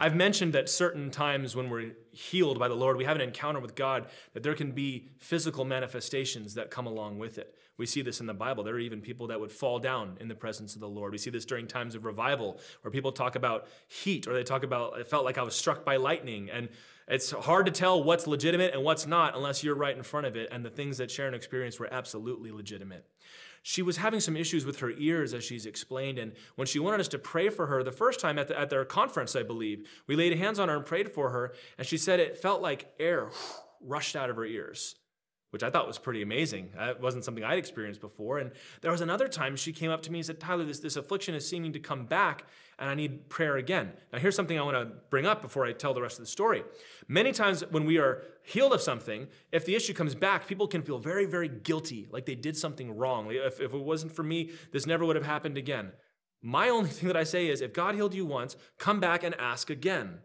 I've mentioned that certain times when we're healed by the Lord, we have an encounter with God, that there can be physical manifestations that come along with it. We see this in the Bible. There are even people that would fall down in the presence of the Lord. We see this during times of revival where people talk about heat or they talk about, it felt like I was struck by lightning. And it's hard to tell what's legitimate and what's not unless you're right in front of it. And the things that Sharon experienced were absolutely legitimate she was having some issues with her ears, as she's explained. And when she wanted us to pray for her the first time at, the, at their conference, I believe, we laid hands on her and prayed for her. And she said it felt like air rushed out of her ears which I thought was pretty amazing. Uh, that wasn't something I'd experienced before. And there was another time she came up to me and said, Tyler, this, this affliction is seeming to come back and I need prayer again. Now, here's something I want to bring up before I tell the rest of the story. Many times when we are healed of something, if the issue comes back, people can feel very, very guilty, like they did something wrong. If, if it wasn't for me, this never would have happened again. My only thing that I say is if God healed you once, come back and ask again.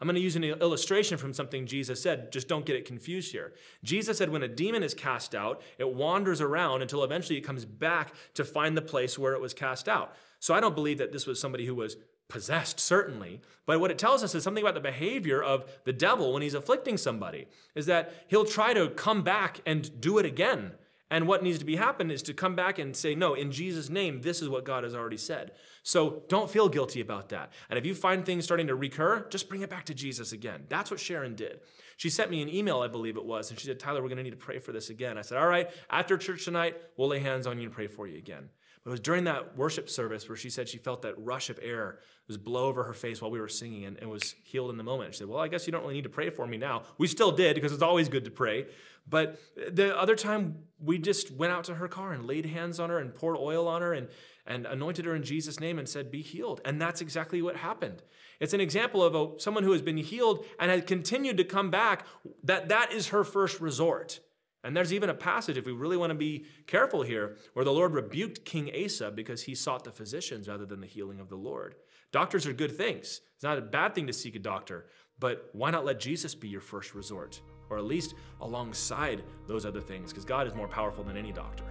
I'm going to use an illustration from something Jesus said. Just don't get it confused here. Jesus said when a demon is cast out, it wanders around until eventually it comes back to find the place where it was cast out. So I don't believe that this was somebody who was possessed, certainly. But what it tells us is something about the behavior of the devil when he's afflicting somebody, is that he'll try to come back and do it again. And what needs to be happened is to come back and say, no, in Jesus' name, this is what God has already said. So don't feel guilty about that. And if you find things starting to recur, just bring it back to Jesus again. That's what Sharon did. She sent me an email, I believe it was, and she said, Tyler, we're going to need to pray for this again. I said, all right, after church tonight, we'll lay hands on you and pray for you again. But it was during that worship service where she said she felt that rush of air was blow over her face while we were singing and, and was healed in the moment. She said, Well, I guess you don't really need to pray for me now. We still did because it's always good to pray. But the other time, we just went out to her car and laid hands on her and poured oil on her and, and anointed her in Jesus' name and said, Be healed. And that's exactly what happened. It's an example of a, someone who has been healed and has continued to come back, that that is her first resort. And there's even a passage, if we really want to be careful here, where the Lord rebuked King Asa because he sought the physicians rather than the healing of the Lord. Doctors are good things. It's not a bad thing to seek a doctor, but why not let Jesus be your first resort? Or at least alongside those other things, because God is more powerful than any doctor.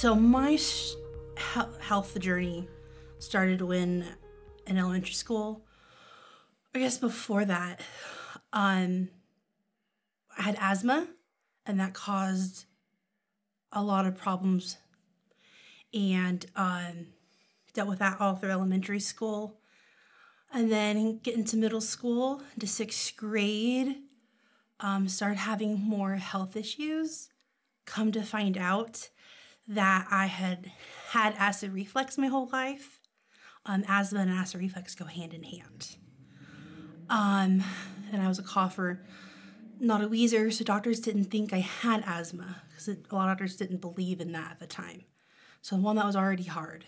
So my health journey started when in elementary school. I guess before that, um, I had asthma, and that caused a lot of problems. And um, dealt with that all through elementary school. And then get into middle school, to sixth grade, um, started having more health issues. Come to find out that I had had acid reflux my whole life. Um, asthma and acid reflux go hand in hand. Um, and I was a cougher, not a wheezer, so doctors didn't think I had asthma because a lot of doctors didn't believe in that at the time. So one that was already hard.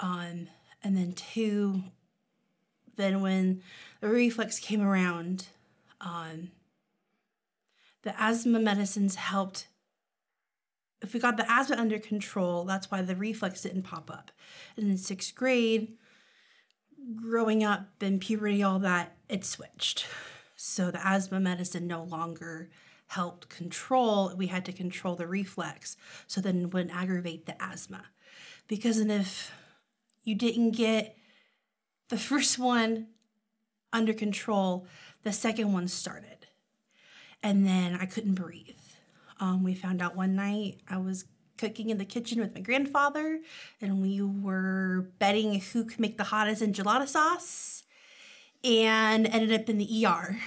Um, and then two, then when the reflux came around, um, the asthma medicines helped if we got the asthma under control, that's why the reflux didn't pop up. And in sixth grade, growing up in puberty, all that, it switched. So the asthma medicine no longer helped control, we had to control the reflux so then it wouldn't aggravate the asthma. Because and if you didn't get the first one under control, the second one started. And then I couldn't breathe. Um, we found out one night I was cooking in the kitchen with my grandfather, and we were betting who could make the hottest enchilada sauce, and ended up in the ER.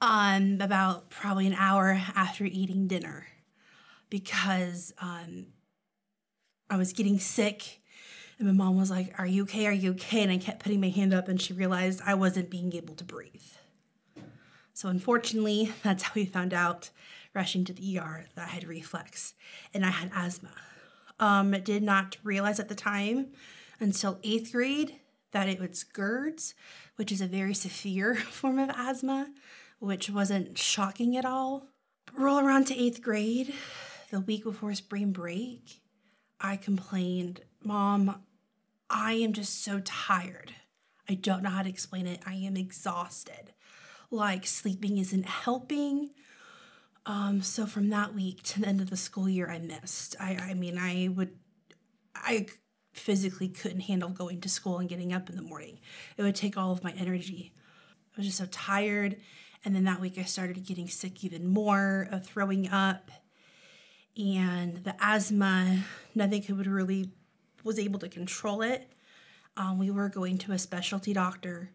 Um, about probably an hour after eating dinner, because um, I was getting sick, and my mom was like, "Are you okay? Are you okay?" And I kept putting my hand up, and she realized I wasn't being able to breathe. So unfortunately, that's how we found out rushing to the ER that I had reflux and I had asthma. Um, did not realize at the time until eighth grade that it was GERDS, which is a very severe form of asthma, which wasn't shocking at all. Roll around to eighth grade, the week before spring break, I complained, Mom, I am just so tired. I don't know how to explain it. I am exhausted. Like sleeping isn't helping. Um, so from that week to the end of the school year, I missed. I, I mean, I would, I physically couldn't handle going to school and getting up in the morning. It would take all of my energy. I was just so tired. And then that week, I started getting sick even more, of throwing up, and the asthma. Nothing could really was able to control it. Um, we were going to a specialty doctor,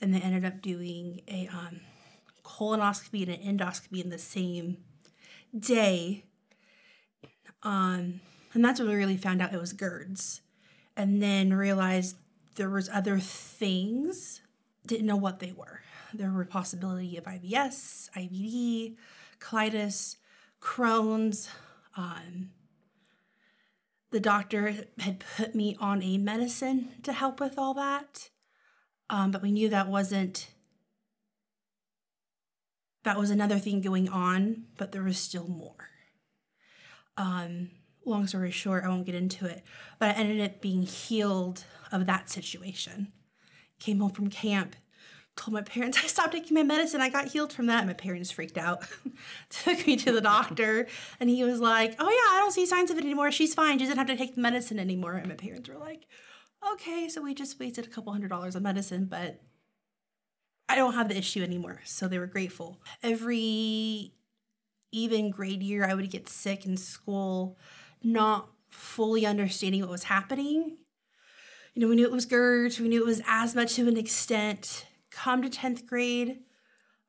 and they ended up doing a um, colonoscopy and an endoscopy in the same day. Um, and that's when we really found out it was GERDS. And then realized there was other things, didn't know what they were. There were possibility of IBS, IBD, colitis, Crohn's. Um, the doctor had put me on a medicine to help with all that, um, but we knew that wasn't that was another thing going on, but there was still more. Um, long story short, I won't get into it, but I ended up being healed of that situation. Came home from camp, told my parents I stopped taking my medicine. I got healed from that. My parents freaked out, took me to the doctor, and he was like, "Oh yeah, I don't see signs of it anymore. She's fine. She doesn't have to take the medicine anymore." And my parents were like, "Okay, so we just wasted a couple hundred dollars on medicine, but I don't have the issue anymore. So they were grateful. Every even grade year, I would get sick in school, not fully understanding what was happening. You know, we knew it was GERD, we knew it was asthma to an extent. Come to 10th grade,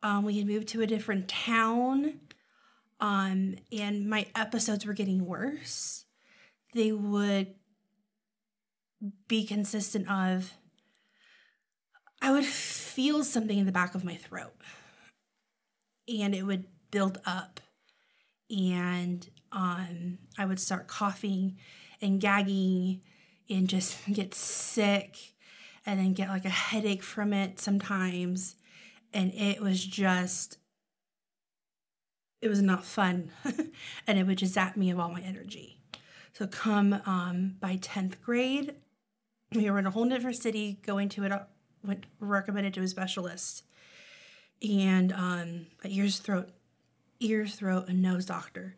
um, we had moved to a different town, um, and my episodes were getting worse. They would be consistent of I would feel something in the back of my throat and it would build up and um, I would start coughing and gagging and just get sick and then get like a headache from it sometimes. And it was just, it was not fun. and it would just zap me of all my energy. So, come um, by 10th grade, we were in a whole different city going to it went recommended to a specialist and um, a ears, throat, ears, throat, and nose doctor.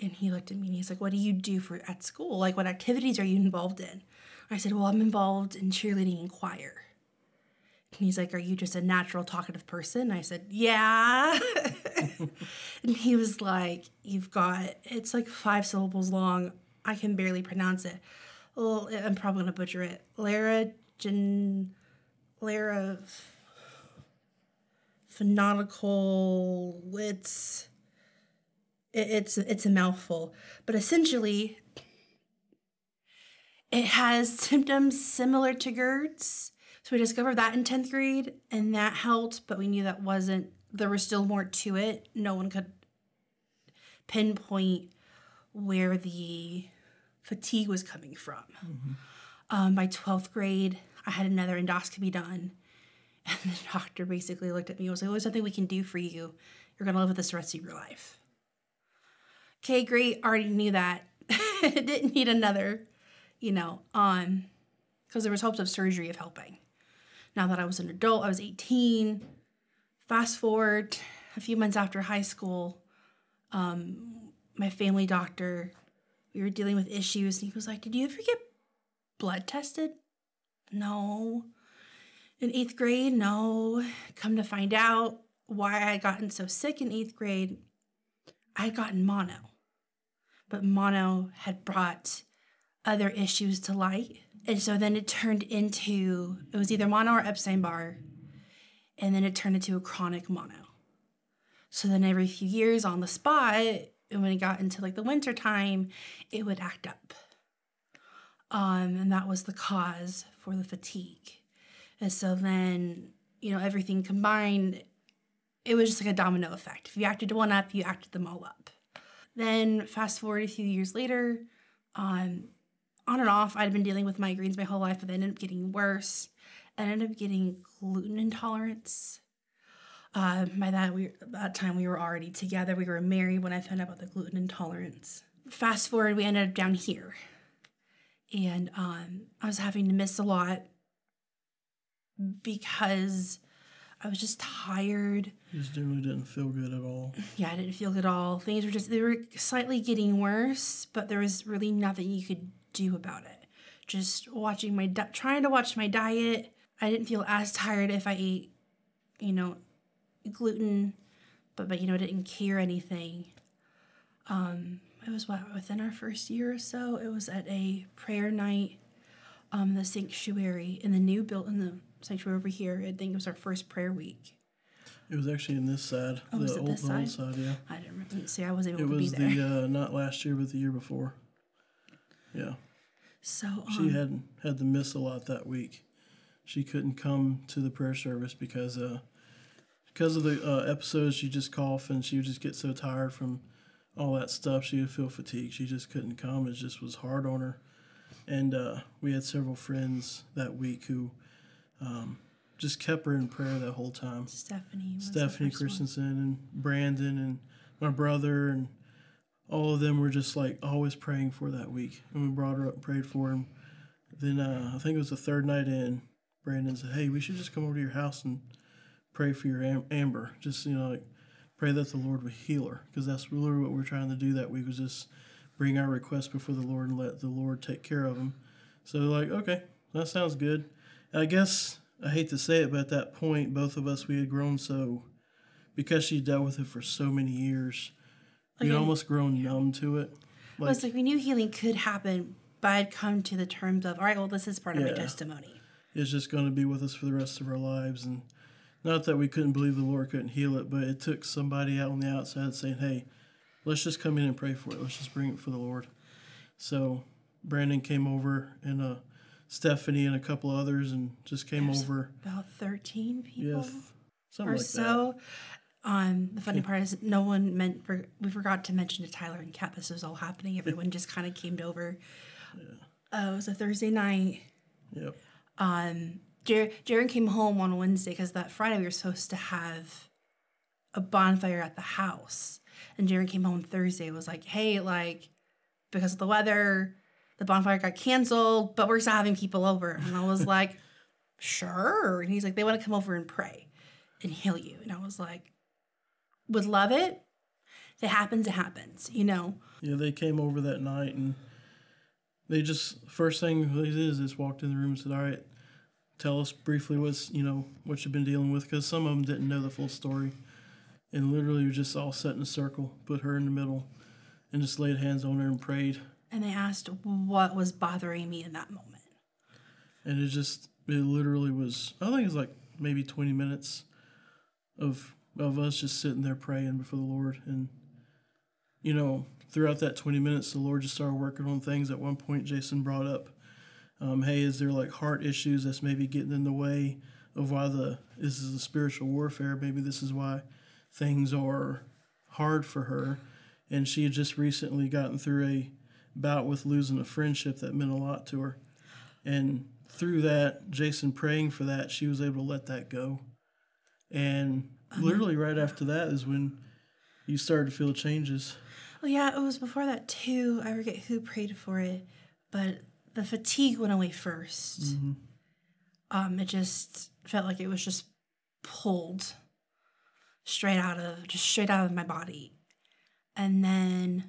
And he looked at me and he's like, "What do you do for at school? Like, what activities are you involved in?" I said, "Well, I'm involved in cheerleading and choir." And he's like, "Are you just a natural talkative person?" I said, "Yeah." and he was like, "You've got it's like five syllables long. I can barely pronounce it. Well, I'm probably gonna butcher it. Jan." Layer of phonetical it's it's it's a mouthful but essentially it has symptoms similar to GERDS. So we discovered that in 10th grade and that helped, but we knew that wasn't, there was still more to it. No one could pinpoint where the fatigue was coming from. Mm-hmm. Um, by 12th grade, I had another endoscopy done. And the doctor basically looked at me and was like, oh, there's nothing we can do for you. You're going to live with this the rest of your life. Okay, great. Already knew that. Didn't need another, you know, um, because there was hopes of surgery of helping. now that I was an adult, I was 18. Fast forward a few months after high school, um, my family doctor, we were dealing with issues, and he was like, Did you ever get blood tested? No. In eighth grade, no. Come to find out why I gotten so sick in eighth grade, I had gotten mono. But mono had brought other issues to light. And so then it turned into it was either mono or Epstein Barr, and then it turned into a chronic mono. So then every few years on the spot, and when it got into like the winter time, it would act up. Um, and that was the cause for the fatigue. And so then, you know, everything combined, it was just like a domino effect. If you acted one up, you acted them all up. Then fast forward a few years later, um, on and off, I'd been dealing with migraines my whole life, but they ended up getting worse. I ended up getting gluten intolerance. Uh, by that we that time we were already together. We were married when I found out about the gluten intolerance. Fast forward, we ended up down here, and um, I was having to miss a lot because I was just tired. You just didn't feel good at all. Yeah, I didn't feel good at all. Things were just they were slightly getting worse, but there was really nothing you could do about it. Just watching my di- trying to watch my diet. I didn't feel as tired if I ate, you know, gluten, but but you know, didn't care anything. Um, it was what within our first year or so. It was at a prayer night, um, the sanctuary in the new built in the sanctuary over here. I think it was our first prayer week. It was actually in this side, Oh, the was it old, this side? side, yeah. I didn't remember. See, I wasn't It able to be was there. the uh, not last year, but the year before. Yeah, so um, she had had to miss a lot that week. She couldn't come to the prayer service because uh, because of the uh, episodes. She just cough and she would just get so tired from all that stuff. She would feel fatigued. She just couldn't come. It just was hard on her. And uh, we had several friends that week who um, just kept her in prayer that whole time. Stephanie. Stephanie first one. Christensen and Brandon and my brother and all of them were just like always praying for that week. And we brought her up and prayed for him. Then uh, I think it was the third night in, Brandon said, Hey, we should just come over to your house and pray for your am- Amber. Just, you know, like pray that the Lord would heal her. Because that's really what we're trying to do that week was just bring our requests before the Lord and let the Lord take care of them. So, like, okay, that sounds good. I guess I hate to say it, but at that point, both of us, we had grown so, because she dealt with it for so many years, we'd almost grown numb to it. Well, it's like we knew healing could happen, but I'd come to the terms of, all right, well, this is part of my testimony. it's just going to be with us for the rest of our lives. And not that we couldn't believe the Lord couldn't heal it, but it took somebody out on the outside saying, hey, let's just come in and pray for it. Let's just bring it for the Lord. So Brandon came over and uh, Stephanie and a couple others and just came There's over. About 13 people Yeah, or like so. Um, the funny part is no one meant for, we forgot to mention to Tyler and Kat this was all happening. Everyone just kind of came over. Uh, it was a Thursday night. Yep. um Jer- Jaron came home on Wednesday because that Friday we were supposed to have a bonfire at the house. And Jaron came home Thursday and was like, hey, like, because of the weather, the bonfire got canceled, but we're still having people over. And I was like, sure. And he's like, they want to come over and pray and heal you. And I was like, would love it. If it happens, it happens, you know? Yeah, they came over that night and they just first thing they did is just walked in the room and said, "All right, tell us briefly what's you know what you've been dealing with," because some of them didn't know the full story, and literally we just all sat in a circle, put her in the middle, and just laid hands on her and prayed, And they asked what was bothering me in that moment. and it just it literally was I think it was like maybe twenty minutes of of us just sitting there praying before the Lord. And you know throughout that 20 minutes the Lord just started working on things. At one point Jason brought up um, hey is there like heart issues that's maybe getting in the way of why the this is a spiritual warfare maybe this is why things are hard for her and she had just recently gotten through a bout with losing a friendship that meant a lot to her and through that, Jason praying for that, she was able to let that go. And literally right after that is when you started to feel changes. Well, yeah, it was before that too. I forget who prayed for it, but the fatigue went away 1st Um, it just felt like it was just pulled straight out of just straight out of my body. And then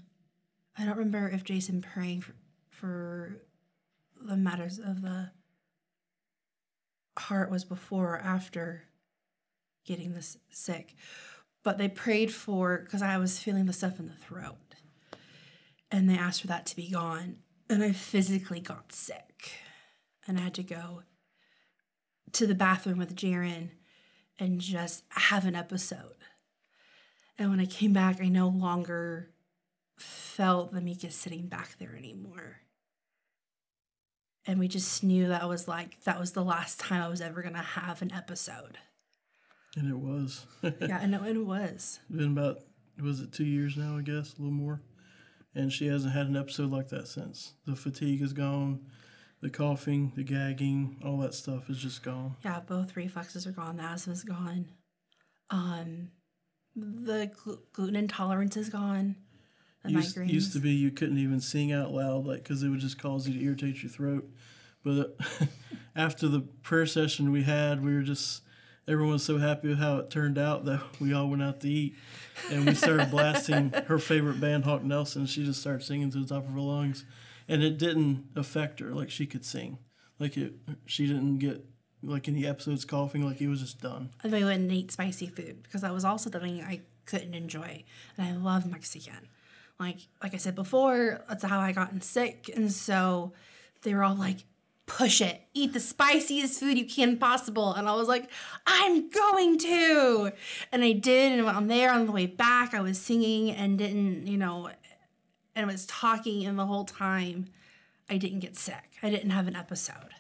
I don't remember if Jason praying for, for the matters of the heart was before or after getting this sick. But they prayed for because I was feeling the stuff in the throat. And they asked for that to be gone. And I physically got sick. And I had to go to the bathroom with Jaron and just have an episode. And when I came back, I no longer felt the mucus sitting back there anymore. And we just knew that was like, that was the last time I was ever going to have an episode. And it was. yeah, I know it was. been about, was it two years now, I guess, a little more? And she hasn't had an episode like that since. The fatigue is gone, the coughing, the gagging, all that stuff is just gone. Yeah, both refluxes are gone. The asthma's gone. Um, the gl- gluten intolerance is gone. The used, migraines. used to be you couldn't even sing out loud like because it would just cause you to irritate your throat but after the prayer session we had we were just everyone was so happy with how it turned out that we all went out to eat and we started blasting her favorite band Hawk Nelson she just started singing to the top of her lungs and it didn't affect her like she could sing like it she didn't get like any episodes coughing like he was just done went and ate spicy food because that was also something I couldn't enjoy. And I love Mexican. Like like I said before, that's how I gotten sick. And so they were all like, push it. Eat the spiciest food you can possible. And I was like, I'm going to. And I did. And on there on the way back, I was singing and didn't, you know, and was talking and the whole time I didn't get sick. I didn't have an episode.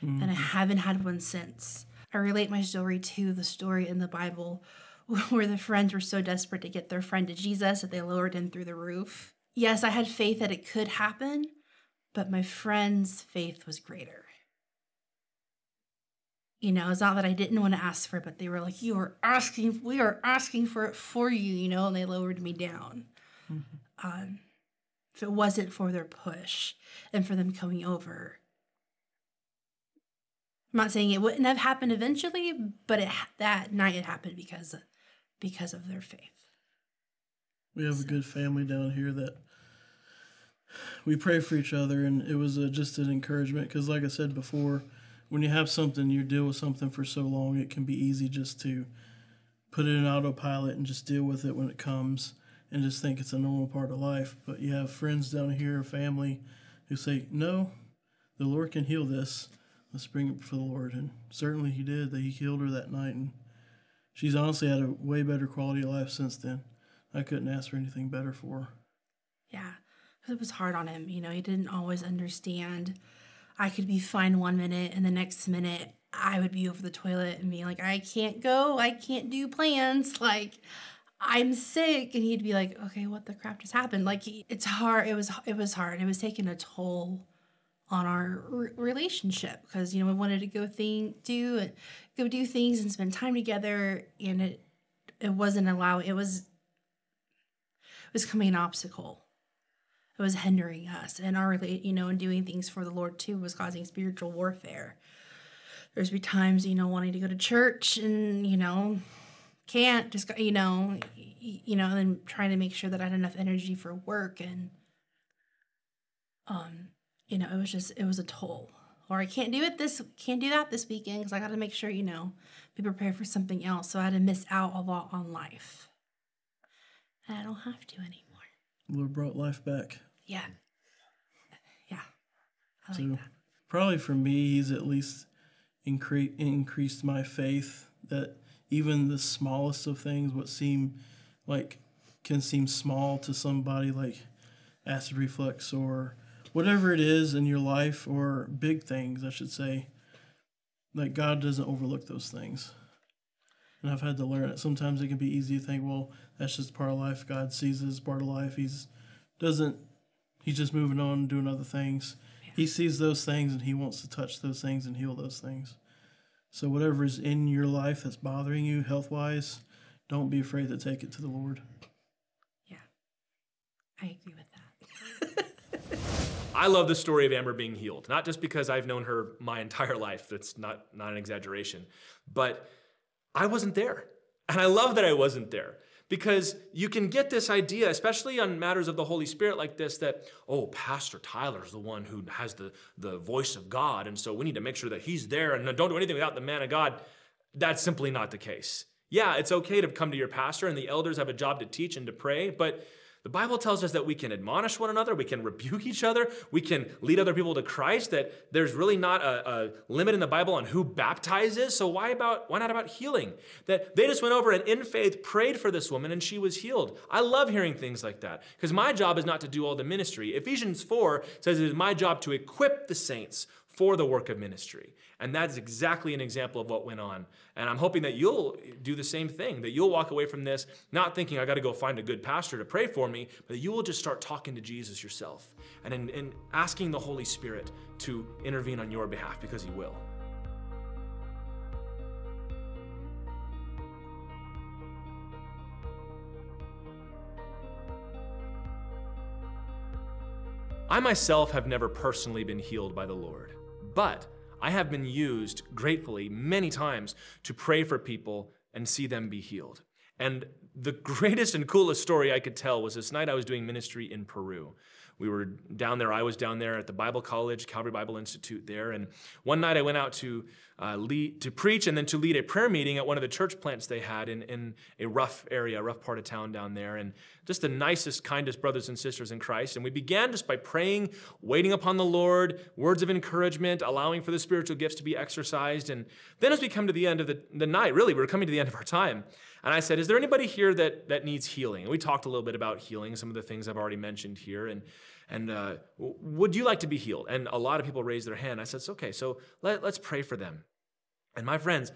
And I mm-hmm. haven't had one since. I relate my story to the story in the Bible where the friends were so desperate to get their friend to Jesus that they lowered him through the roof. Yes, I had faith that it could happen, but my friend's faith was greater. You know, it's not that I didn't want to ask for it, but they were like, You are asking, we are asking for it for you, you know, and they lowered me down. Um, if it wasn't for their push and for them coming over, I'm not saying it wouldn't have happened eventually, but it that night it happened because because of their faith. We have a good family down here that we pray for each other, and it was a, just an encouragement because, like I said before, when you have something, you deal with something for so long, it can be easy just to put it in autopilot and just deal with it when it comes and just think it's a normal part of life. But you have friends down here, family, who say, No, the Lord can heal this. Let's bring it for the Lord. And certainly He did. That He healed her that night. And she's honestly had a way better quality of life since then. I couldn't ask for anything better for her. Yeah, it was hard on him. You know, he didn't always understand. I could be fine one minute, and the next minute I would be over the toilet and be like, "I can't go. I can't do plans. Like, I'm sick." And he'd be like, "Okay, what the crap just happened?" Like, it's hard. It was. It was hard. It was taking a toll on our re- relationship because you know we wanted to go thing do and go do things and spend time together, and it it wasn't allowing. It was it was becoming an obstacle. It was hindering us and our you know, and doing things for the Lord too was causing spiritual warfare. There's be times, you know, wanting to go to church and, you know, can't just, you know, you know, and trying to make sure that I had enough energy for work and, um, you know, it was just, it was a toll. Or I can't do it this, can't do that this weekend because I got to make sure, you know, be prepared for something else. So I had to miss out a lot on life. And I don't have to anymore. Lord brought life back. Yeah. Yeah. I like So that. probably for me, he's at least incre- increased my faith that even the smallest of things, what seem like can seem small to somebody like acid reflux or whatever it is in your life, or big things, I should say, like God doesn't overlook those things. And I've had to learn it. Sometimes it can be easy to think, well, that's just part of life. God sees it as part of life. He's doesn't he's just moving on and doing other things. He sees those things and he wants to touch those things and heal those things. So whatever is in your life that's bothering you health wise, don't be afraid to take it to the Lord. Yeah. I agree with that. I love the story of Amber being healed, not just because I've known her my entire life. That's not, not an exaggeration. But I wasn't there. And I love that I wasn't there because you can get this idea, especially on matters of the Holy Spirit like this, that, oh, Pastor Tyler's the one who has the, the voice of God. And so we need to make sure that he's there and don't do anything without the man of God. That's simply not the case. Yeah, it's okay to come to your pastor, and the elders have a job to teach and to pray, but the Bible tells us that we can admonish one another, we can rebuke each other, we can lead other people to Christ, that there's really not a, a, limit in the Bible on who baptizes. So why about why not about healing? That they just went over and in faith prayed for this woman and she was healed. I love hearing things like that because my job is not to do all the ministry. Ephesians 4 says it is my job to equip the saints for the work of ministry. And that's exactly an example of what went on. And I'm hoping that you'll do the same thing, that you'll walk away from this not thinking, I got to go find a good pastor to pray for me, but that you will just start talking to Jesus yourself and in, in asking the Holy Spirit to intervene on your behalf because he will. I myself have never personally been healed by the Lord. But I have been used gratefully many times to pray for people and see them be healed. And the greatest and coolest story I could tell was this night I was doing ministry in Peru. We were down there, I was down there at the Bible College, Calvary Bible Institute there. And one night I went out to, uh, lead, to preach and then to lead a prayer meeting at one of the church plants they had in, in a rough area, a rough part of town down there. And just the nicest, kindest brothers and sisters in Christ. And we began just by praying, waiting upon the Lord, words of encouragement, allowing for the spiritual gifts to be exercised. And then as we come to the end of the, the night, really, we we're coming to the end of our time. And I said, Is there anybody here that, that needs healing? And we talked a little bit about healing, some of the things I've already mentioned here. And, and uh, would you like to be healed? And a lot of people raised their hand. I said, It's okay. So let, let's pray for them. And my friends,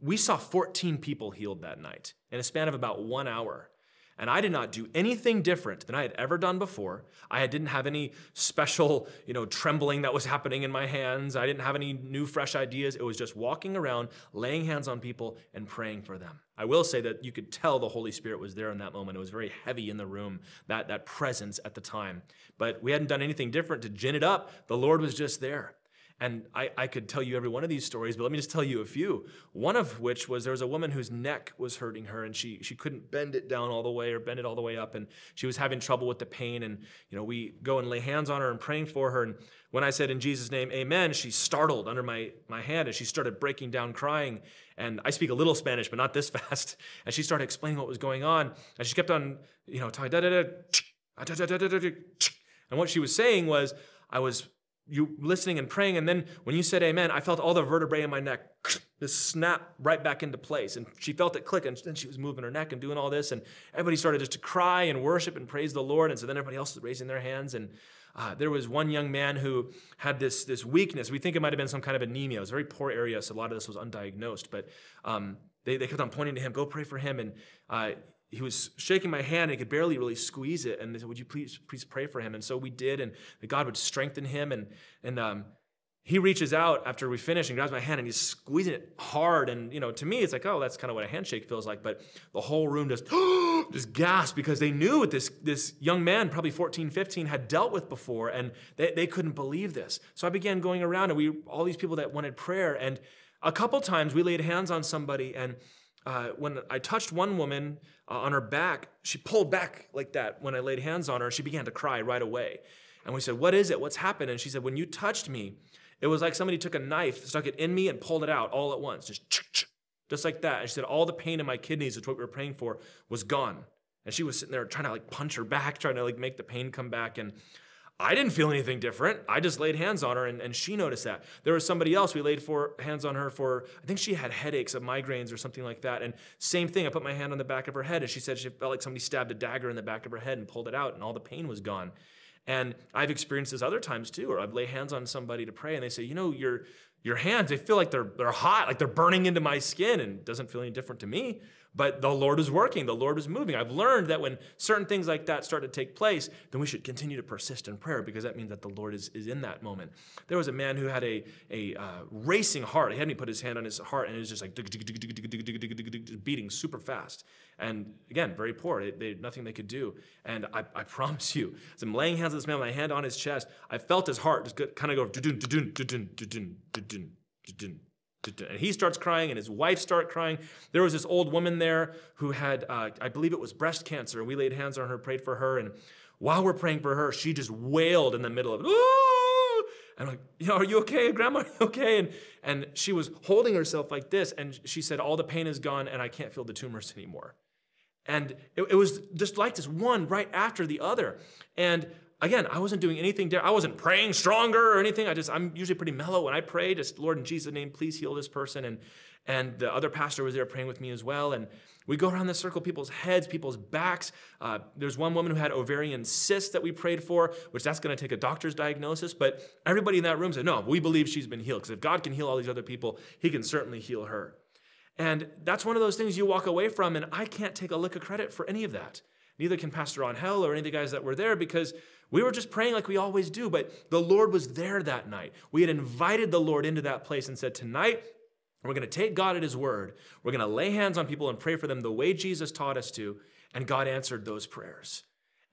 we saw 14 people healed that night in a span of about one hour. And I did not do anything different than I had ever done before. I didn't have any special, you know, trembling that was happening in my hands. I didn't have any new, fresh ideas. It was just walking around, laying hands on people, and praying for them. I will say that you could tell the Holy Spirit was there in that moment. It was very heavy in the room, that, that presence at the time. But we hadn't done anything different to gin it up. The Lord was just there. And I, I could tell you every one of these stories, but let me just tell you a few. One of which was there was a woman whose neck was hurting her and she, she couldn't bend it down all the way or bend it all the way up. And she was having trouble with the pain. And, you know, we go and lay hands on her and praying for her. And when I said in Jesus' name, amen, she startled under my, my hand and she started breaking down crying. And I speak a little Spanish, but not this fast. And she started explaining what was going on. And she kept on, you know, talking, da da da, ah, da. And what she was saying was, I was you listening and praying, and then when you said amen, I felt all the vertebrae in my neck just snap right back into place. And she felt it click, and then she was moving her neck and doing all this, and everybody started just to cry and worship and praise the Lord. And so then everybody else was raising their hands, and uh, there was one young man who had this, this weakness. We think it might have been some kind of anemia. It was a very poor area, so a lot of this was undiagnosed. But um, they, they kept on pointing to him, go pray for him. And uh, he was shaking my hand and he could barely really squeeze it. And they said, Would you please, please pray for him? And so we did, and God would strengthen him. And, and um, he reaches out after we finish and grabs my hand and he's squeezing it hard. And, you know, to me, it's like, oh, that's kind of what a handshake feels like. But the whole room just, just gasped because they knew what this, this young man, probably 14, 15, had dealt with before. And they, they couldn't believe this. So I began going around and we, all these people that wanted prayer. And a couple times we laid hands on somebody and uh, when I touched one woman uh, on her back, she pulled back like that when I laid hands on her. She began to cry right away. And we said, What is it? What's happened? And she said, When you touched me, it was like somebody took a knife, stuck it in me, and pulled it out all at once, just, just like that. And she said, All the pain in my kidneys, which what we were praying for, was gone. And she was sitting there trying to like punch her back, trying to like make the pain come back. And I didn't feel anything different. I just laid hands on her and, and she noticed that. There was somebody else, we laid for, hands on her for, I think she had headaches of migraines or something like that. And same thing, I put my hand on the back of her head and she said she felt like somebody stabbed a dagger in the back of her head and pulled it out and all the pain was gone. And I've experienced this other times too, or I've laid hands on somebody to pray and they say, you know, your, your hands, they feel like they're, they're hot, like they're burning into my skin, and doesn't feel any different to me. But the Lord is working, the Lord is moving. I've learned that when certain things like that start to take place, then we should continue to persist in prayer because that means that the Lord is, is in that moment. There was a man who had a, a uh, racing heart. He had me put his hand on his heart, and it was just like beating super fast. And again, very poor. They, they, nothing they could do. And I, I promise you, as I'm laying hands on this man, with my hand on his chest, I felt his heart just kind of go and he starts crying and his wife start crying. There was this old woman there who had uh, i believe it was breast cancer and we laid hands on her prayed for her and while we're praying for her she just wailed in the middle of it Ooh! and I'm like you know are you okay grandma? Are you okay? And and she was holding herself like this and she said all the pain is gone and i can't feel the tumors anymore. And it, it was just like this one right after the other. And again, I wasn't doing anything there. I wasn't praying stronger or anything. I just, I'm usually pretty mellow when I pray. Just, Lord, in Jesus' name, please heal this person. And and the other pastor was there praying with me as well. And we go around the circle, people's heads, people's backs. Uh, there's one woman who had ovarian cysts that we prayed for, which that's going to take a doctor's diagnosis. But everybody in that room said, no, we believe she's been healed. Because if God can heal all these other people, he can certainly heal her. And that's one of those things you walk away from, and I can't take a lick of credit for any of that. Neither can Pastor On Hell or any of the guys that were there because we were just praying like we always do, but the Lord was there that night. We had invited the Lord into that place and said, Tonight, we're going to take God at His word. We're going to lay hands on people and pray for them the way Jesus taught us to. And God answered those prayers.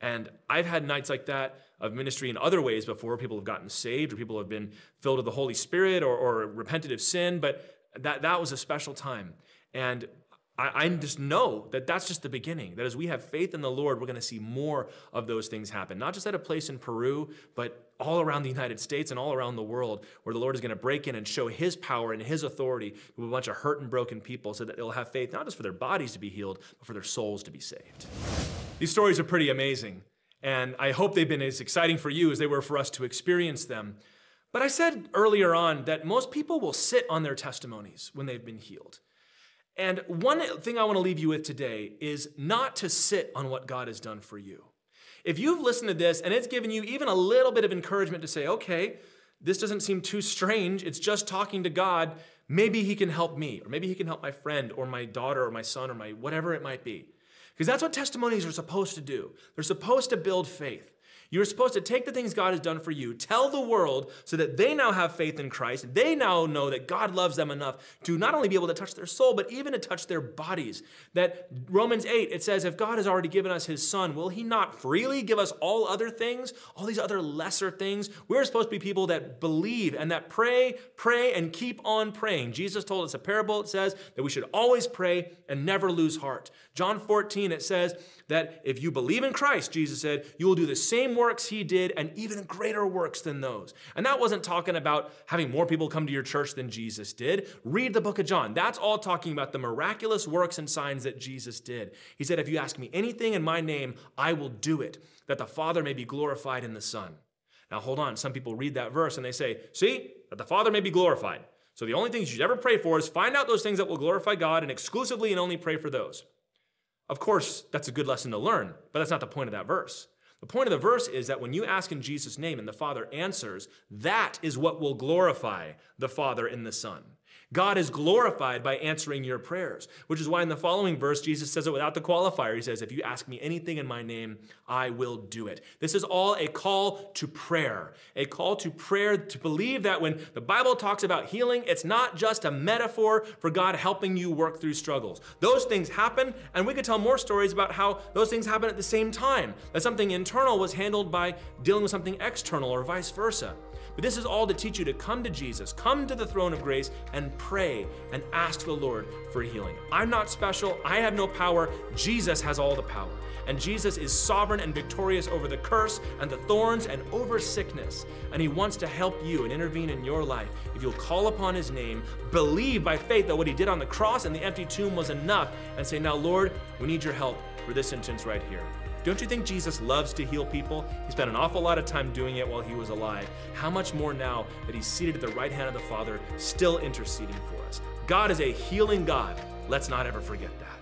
And I've had nights like that of ministry in other ways before. People have gotten saved or people have been filled with the Holy Spirit or, or repented of sin, but that, that was a special time. And I, I just know that that's just the beginning. That as we have faith in the Lord, we're going to see more of those things happen. Not just at a place in Peru, but all around the United States and all around the world, where the Lord is going to break in and show His power and His authority to a bunch of hurt and broken people so that they'll have faith, not just for their bodies to be healed, but for their souls to be saved. These stories are pretty amazing. And I hope they've been as exciting for you as they were for us to experience them. But I said earlier on that most people will sit on their testimonies when they've been healed. And one thing I want to leave you with today is not to sit on what God has done for you. If you've listened to this and it's given you even a little bit of encouragement to say, okay, this doesn't seem too strange, it's just talking to God, maybe He can help me, or maybe He can help my friend, or my daughter, or my son, or my whatever it might be. Because that's what testimonies are supposed to do. They're supposed to build faith. You're supposed to take the things God has done for you, tell the world so that they now have faith in Christ. They now know that God loves them enough to not only be able to touch their soul, but even to touch their bodies. That Romans 8, it says, if God has already given us his son, will he not freely give us all other things, all these other lesser things? We're supposed to be people that believe and that pray, pray, and keep on praying. Jesus told us a parable, it says that we should always pray and never lose heart. John 14, it says, that if you believe in Christ, Jesus said, you will do the same works he did and even greater works than those. And that wasn't talking about having more people come to your church than Jesus did. Read the book of John. That's all talking about the miraculous works and signs that Jesus did. He said, if you ask me anything in my name, I will do it, that the Father may be glorified in the Son. Now, hold on. Some people read that verse and they say, see, that the Father may be glorified. So the only things you should ever pray for is find out those things that will glorify God and exclusively and only pray for those. Of course, that's a good lesson to learn, but that's not the point of that verse. The point of the verse is that when you ask in Jesus' name and the Father answers, that is what will glorify the Father and the Son. God is glorified by answering your prayers, which is why in the following verse, Jesus says it without the qualifier. He says, If you ask me anything in my name, I will do it. This is all a call to prayer, a call to prayer to believe that when the Bible talks about healing, it's not just a metaphor for God helping you work through struggles. Those things happen, and we could tell more stories about how those things happen at the same time, that something internal was handled by dealing with something external or vice versa. But this is all to teach you to come to Jesus, come to the throne of grace, and pray and ask the Lord for healing. I'm not special, I have no power. Jesus has all the power. And Jesus is sovereign and victorious over the curse and the thorns and over sickness. And He wants to help you and intervene in your life. If you'll call upon His name, believe by faith that what He did on the cross and the empty tomb was enough, and say, Now, Lord, we need your help for this instance right here. Don't you think Jesus loves to heal people? He spent an awful lot of time doing it while he was alive. How much more now that he's seated at the right hand of the Father, still interceding for us? God is a healing God. Let's not ever forget that.